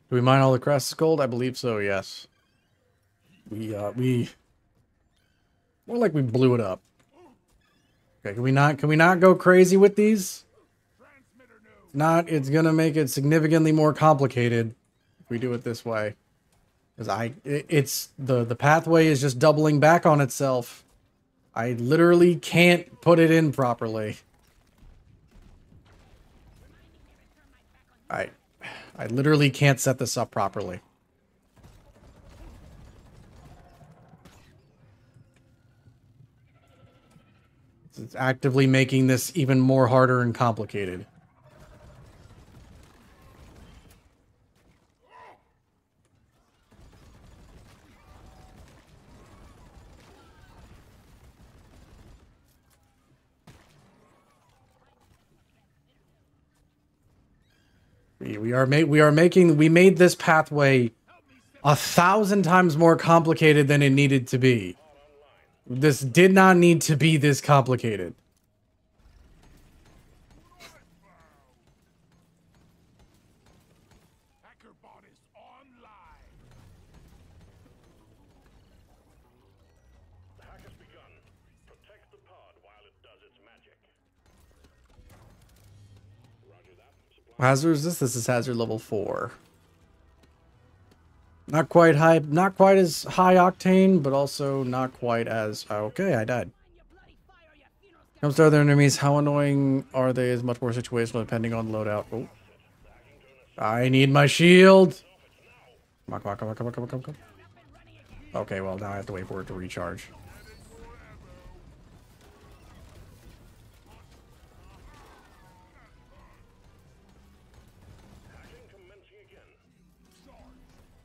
Do we mine all the Crassus gold? I believe so, yes. We, uh, we... More like we blew it up. Okay, can we not, can we not go crazy with these? Not, it's gonna make it significantly more complicated if we do it this way. Because I, it, it's, the, the pathway is just doubling back on itself. I literally can't put it in properly. I I literally can't set this up properly. It's actively making this even more harder and complicated. We, are ma- we are making we made this pathway a thousand times more complicated than it needed to be. This did not need to be this complicated. Hackerbot is online. The hack has begun. Protect the pod while it does its magic. Roger that. Hazard is this? This is hazard level four. Not quite high, not quite as high octane, but also not quite as oh, okay. I died. Comes to other enemies. How annoying are they? Is much more situational depending on loadout. Oh, I need my shield. Come on, come on, come on, come on, come on, come on. Okay, well now I have to wait for it to recharge.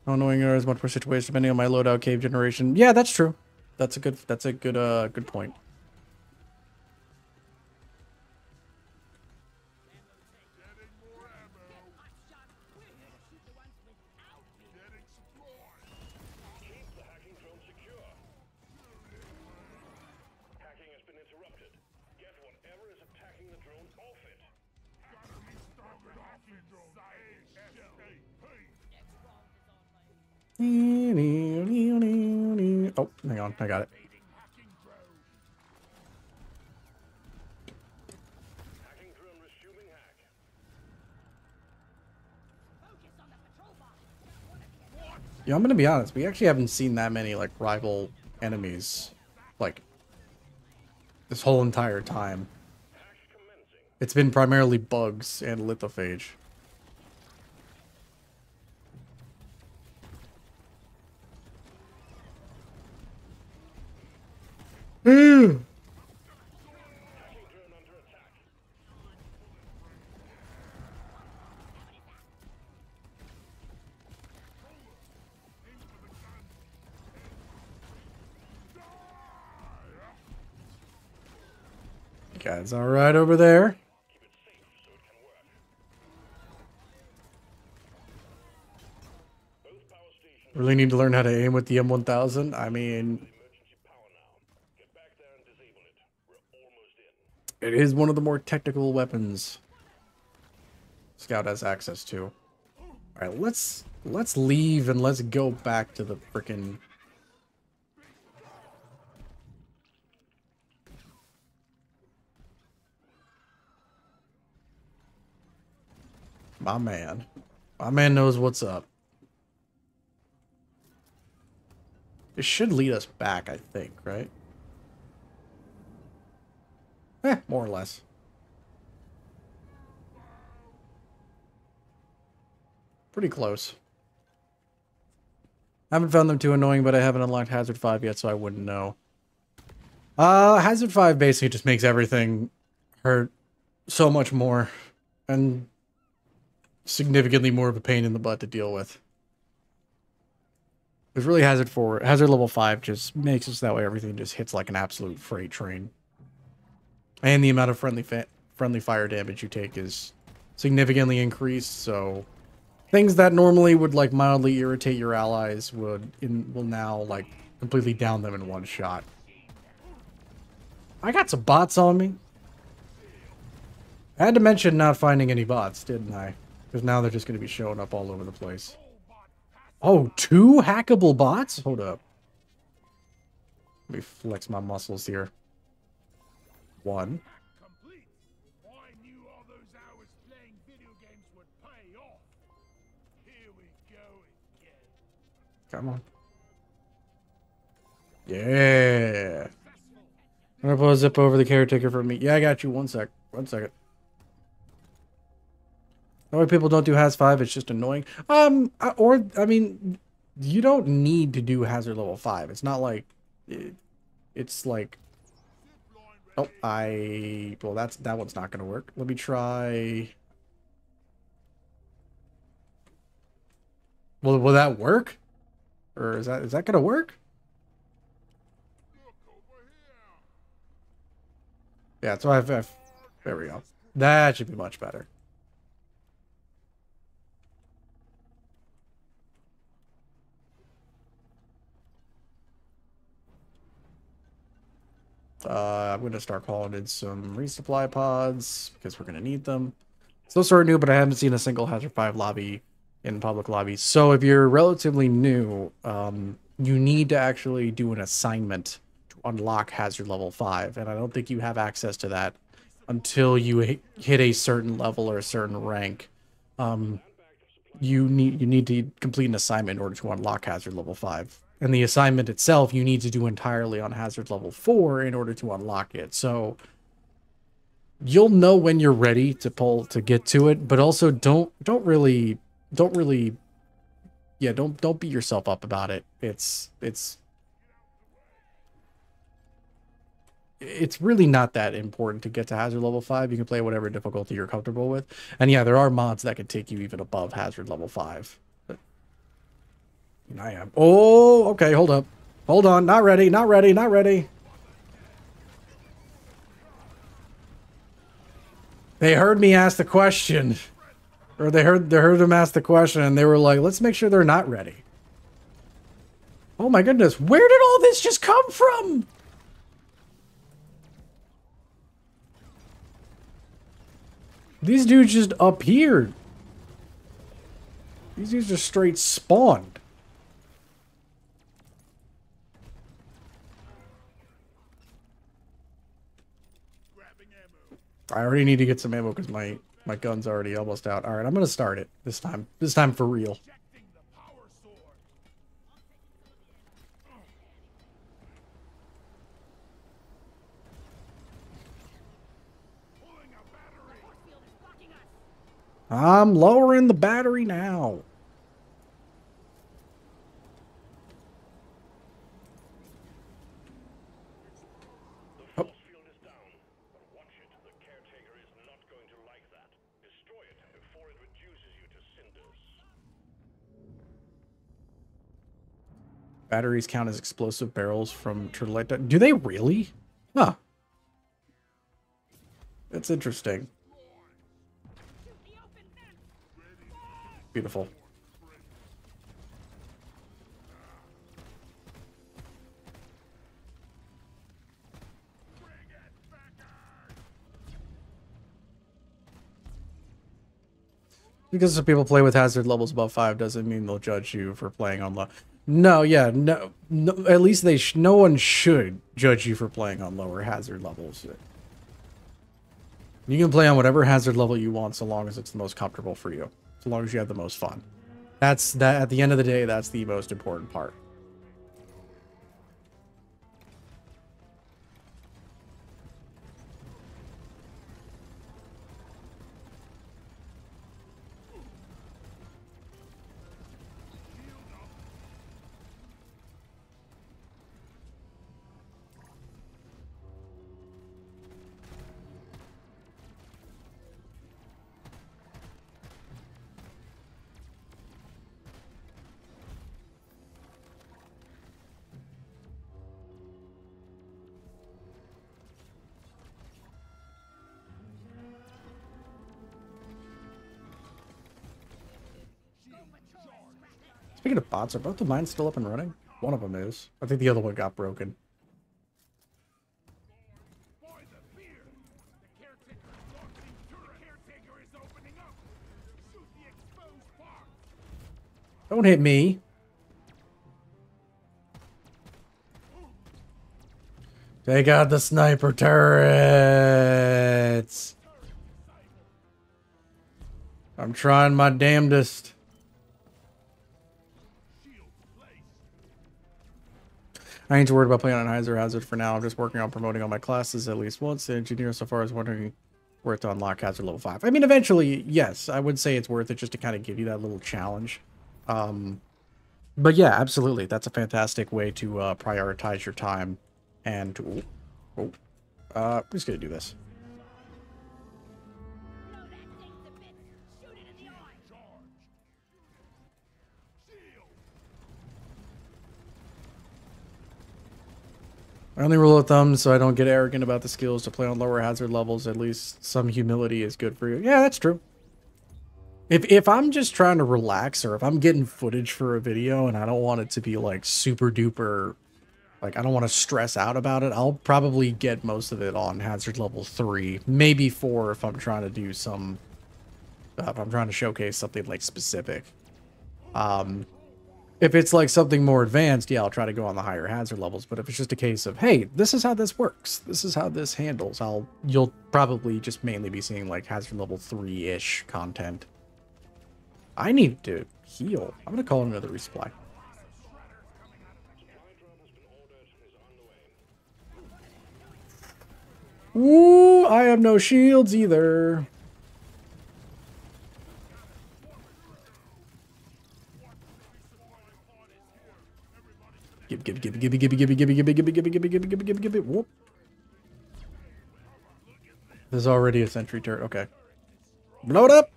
Annoying are as much more situations depending on my loadout cave generation. Yeah, that's true. That's a good. That's a good. Uh, good point. Oh, hang on. I got it. Yeah, I'm gonna be honest. We actually haven't seen that many like rival enemies, like this whole entire time. It's been primarily bugs and lithophage. Mm. Attack. Guys, all right over there. Really need to learn how to aim with the M1000. I mean, emergency power now. Get back there and disable it. We're almost in. It is one of the more technical weapons Scout has access to. All right, let's let's leave and let's go back to the frickin' My man. My man knows what's up. It should lead us back, I think, right? Eh, more or less. Pretty close. haven't found them too annoying, but I haven't unlocked Hazard 5 yet, so I wouldn't know. Uh, Hazard 5 basically just makes everything hurt so much more. And significantly more of a pain in the butt to deal with. It's really Hazard 4. Hazard level 5 just makes it that way everything just hits like an absolute freight train. And the amount of friendly friendly fire damage you take is significantly increased, so things that normally would like mildly irritate your allies would in will now like completely down them in one shot. I got some bots on me. I had to mention not finding any bots, didn't I? Because now they're just going to be showing up all over the place. Oh, two hackable bots? Hold up. Let me flex my muscles here. One. Complete. I knew all those hours playing video games would pay off. Here we go again. Come on. Yeah. I'm gonna pull a zip over the caretaker for me. Yeah, I got you. One sec. One second. That way people don't do Haz 5, it's just annoying. Um, or, I mean, you don't need to do Hazard level 5. It's not like, it, it's like, oh, I, well, that's, that one's not going to work. Let me try, will, will that work? Or is that, is that going to work? Yeah, so I've, I've, there we go. That should be much better. Uh, I'm going to start calling in some resupply pods because we're going to need them. So sort of new, but I haven't seen a single Hazard 5 lobby in public lobbies. So if you're relatively new, um, you need to actually do an assignment to unlock Hazard level 5. And I don't think you have access to that until you hit a certain level or a certain rank. Um, you need you need to complete an assignment in order to unlock Hazard level 5 and the assignment itself you need to do entirely on hazard level 4 in order to unlock it. So you'll know when you're ready to pull to get to it but also don't don't really don't really yeah don't don't beat yourself up about it. It's it's it's really not that important to get to hazard level 5 you can play whatever difficulty you're comfortable with. And yeah there are mods that can take you even above hazard level 5 I am. Oh, okay, hold up. Hold on, not ready, not ready, not ready. They heard me ask the question. Or they heard they heard him ask the question and they were like, let's make sure they're not ready. Oh my goodness, where did all this just come from? These dudes just appeared. These dudes just straight spawned. I already need to get some ammo because my my gun's already almost out. All right, I'm gonna start it this time. This time for real. I'm lowering the battery now. Batteries count as explosive barrels from turtleite. Do they really? Huh. That's interesting. Beautiful. Because some people play with hazard levels above 5 doesn't mean they'll judge you for playing on low. No, yeah, no, no at least they no one should judge you for playing on lower hazard levels. You can play on whatever hazard level you want so long as it's the most comfortable for you. So long as you have the most fun. That's that at the end of the day, that's the most important part. Speaking of bots, are both the mines still up and running? One of them is. I think the other one got broken. Don't hit me. Take out the sniper turrets. I'm trying my damnedest. I ain't too worried about playing on Heiser Hazard for now. I'm just working on promoting all my classes at least once. The engineer so far is wondering worth to unlock Hazard level 5. I mean, eventually, yes, I would say it's worth it just to kind of give you that little challenge. Um, but yeah, absolutely. That's a fantastic way to uh, prioritize your time and. Oh, uh, I'm just going to do this. My only rule of thumb, so I don't get arrogant about the skills, to play on lower hazard levels, at least some humility is good for you. Yeah, that's true. If if I'm just trying to relax, or if I'm getting footage for a video and I don't want it to be like super duper, like I don't want to stress out about it, I'll probably get most of it on hazard level three, maybe four if I'm trying to do some, uh, if I'm trying to showcase something like specific. Um, if it's like something more advanced, yeah, I'll try to go on the higher hazard levels. But if it's just a case of, hey, this is how this works, this is how this handles, I'll you'll probably just mainly be seeing like hazard level three ish content. I need to heal. I'm gonna call another resupply. Ooh, I have no shields either. Give, give, give, give, give, give, give, give, give, give, give, give, give, give, give, whoop. There's already a sentry turret. Okay. Blow it up.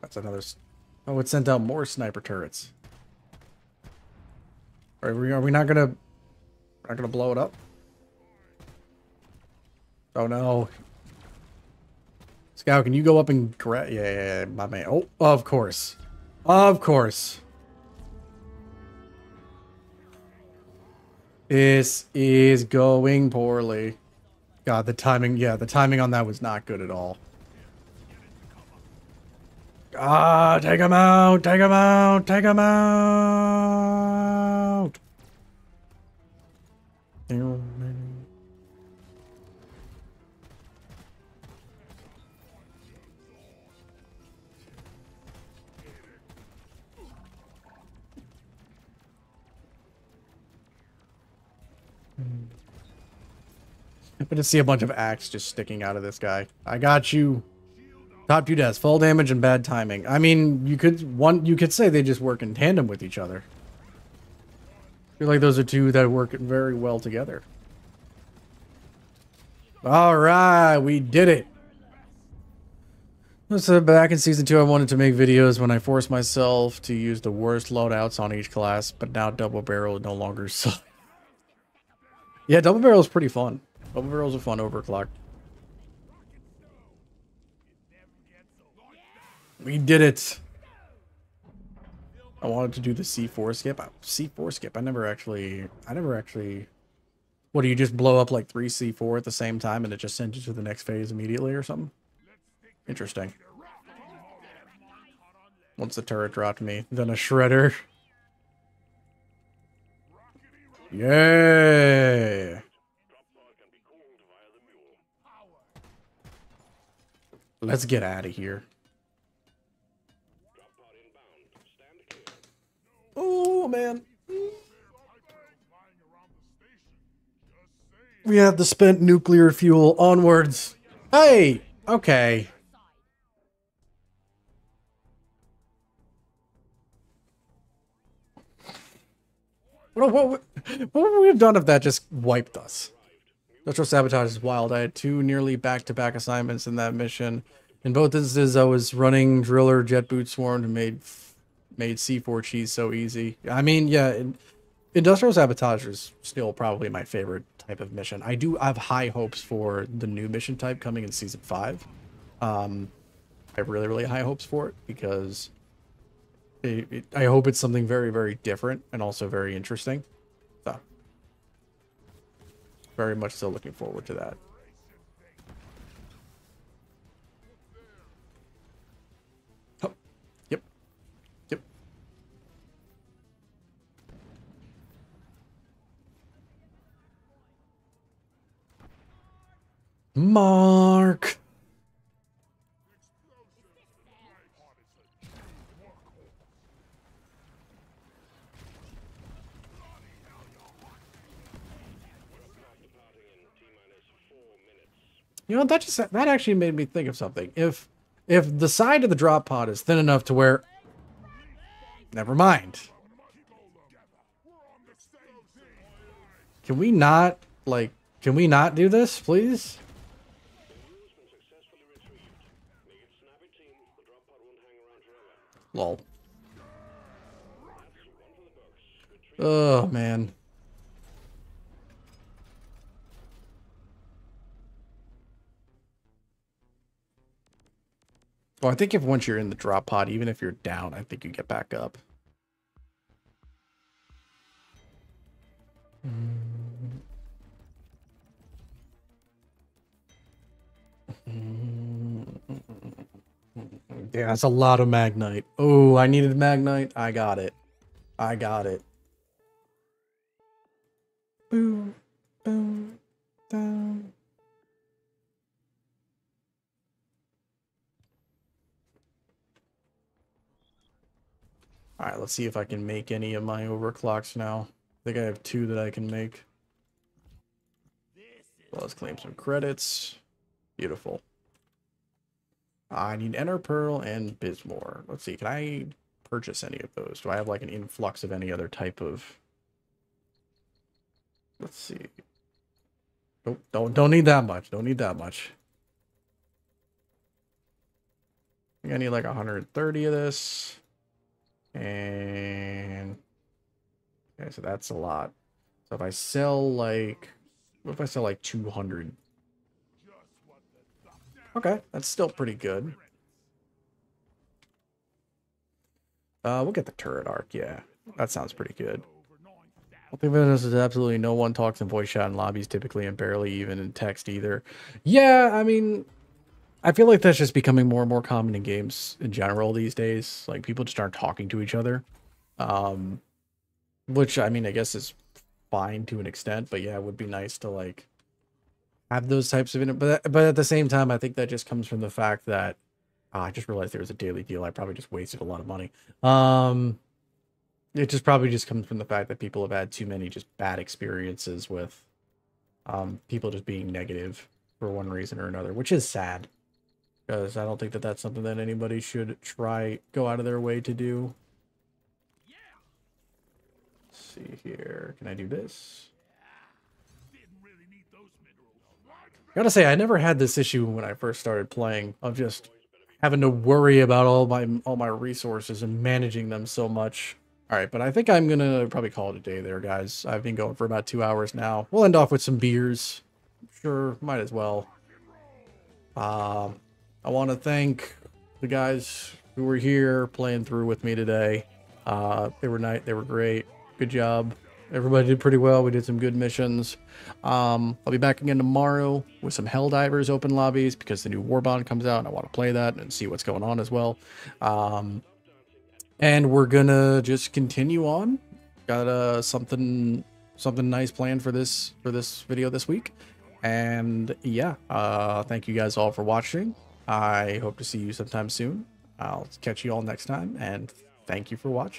That's another. Oh, it sent out more sniper turrets. Are we? Are we not gonna? Not gonna blow it up? Oh no! Scout, can you go up and grab? Yeah, yeah, yeah, my man. Oh, of course, of course. This is going poorly. God, the timing. Yeah, the timing on that was not good at all. Ah, take him out! Take him out! Take him out! I'm gonna see a bunch of axe just sticking out of this guy. I got you. Top two deaths, full damage and bad timing. I mean, you could one you could say they just work in tandem with each other. I feel like those are two that work very well together. All right, we did it. So back in season two, I wanted to make videos when I forced myself to use the worst loadouts on each class, but now double barrel no longer so. yeah, double barrel is pretty fun. Double barrels are fun overclocked. We did it. I wanted to do the C4 skip. Uh, C4 skip. I never actually. I never actually. What do you just blow up like three C4 at the same time and it just sends you to the next phase immediately or something? Interesting. Once the turret dropped me, then a shredder. Yeah. Let's get out of here. Oh man. We have the spent nuclear fuel onwards. Hey, okay. What, what, what, would we have done if that just wiped us? Industrial sabotage is wild. I had two nearly back-to-back assignments in that mission. In both instances, I was running driller, jet boot swarmed, made made C4 cheese so easy. I mean, yeah, industrial sabotage is still probably my favorite type of mission. I do have high hopes for the new mission type coming in season five. Um, I have really, really high hopes for it because it, it, I hope it's something very, very different and also very interesting. So, very much still looking forward to that. Oh, yep, yep. Mark. You know, that just that actually made me think of something. If if the side of the drop pod is thin enough to where Never mind. Can we not like can we not do this, please? Lol. Oh man. Well, I think if once you're in the drop pod, even if you're down, I think you get back up. Yeah, that's a lot of Magnite. Oh, I needed Magnite. I got it. I got it. Boom, boom, down. All right, let's see if I can make any of my overclocks now. I think I have two that I can make. Well, let's claim some credits. Beautiful. I need Enor Pearl and Bismor. Let's see, can I purchase any of those? Do I have like an influx of any other type of... Let's see. Nope, don't, don't need that much. Don't need that much. I think I need like 130 of this. And... Okay, so that's a lot. So if I sell like... What if I sell like 200? Okay, that's still pretty good. Uh, we'll get the turret arc, yeah. That sounds pretty good. Thing about this is absolutely no one talks in voice chat in lobbies typically and barely even in text either. Yeah, I mean, I feel like that's just becoming more and more common in games in general these days. Like, people just aren't talking to each other. Um, which, I mean, I guess is fine to an extent, but yeah, it would be nice to, like, have those types of... But, but at the same time, I think that just comes from the fact that... Oh, I just realized there was a daily deal. I probably just wasted a lot of money. Um, it just probably just comes from the fact that people have had too many just bad experiences with um, people just being negative for one reason or another, which is sad because I don't think that that's something that anybody should try go out of their way to do. Let's see here. Can I do this? Gotta say, I never had this issue when I first started playing of just having to worry about all my all my resources and managing them so much. All right, but I think I'm gonna probably call it a day there, guys. I've been going for about two hours now. We'll end off with some beers. Sure, might as well. Um, I want to thank the guys who were here playing through with me today. Uh, they were nice. They were great. Good job. Everybody did pretty well. We did some good missions. Um, I'll be back again tomorrow with some Helldivers open lobbies because the new Warbond comes out and I want to play that and see what's going on as well. Um, and we're gonna just continue on. Got uh, something something nice planned for this for this video this week. And yeah, uh, thank you guys all for watching. I hope to see you sometime soon. I'll catch you all next time, and thank you for watching.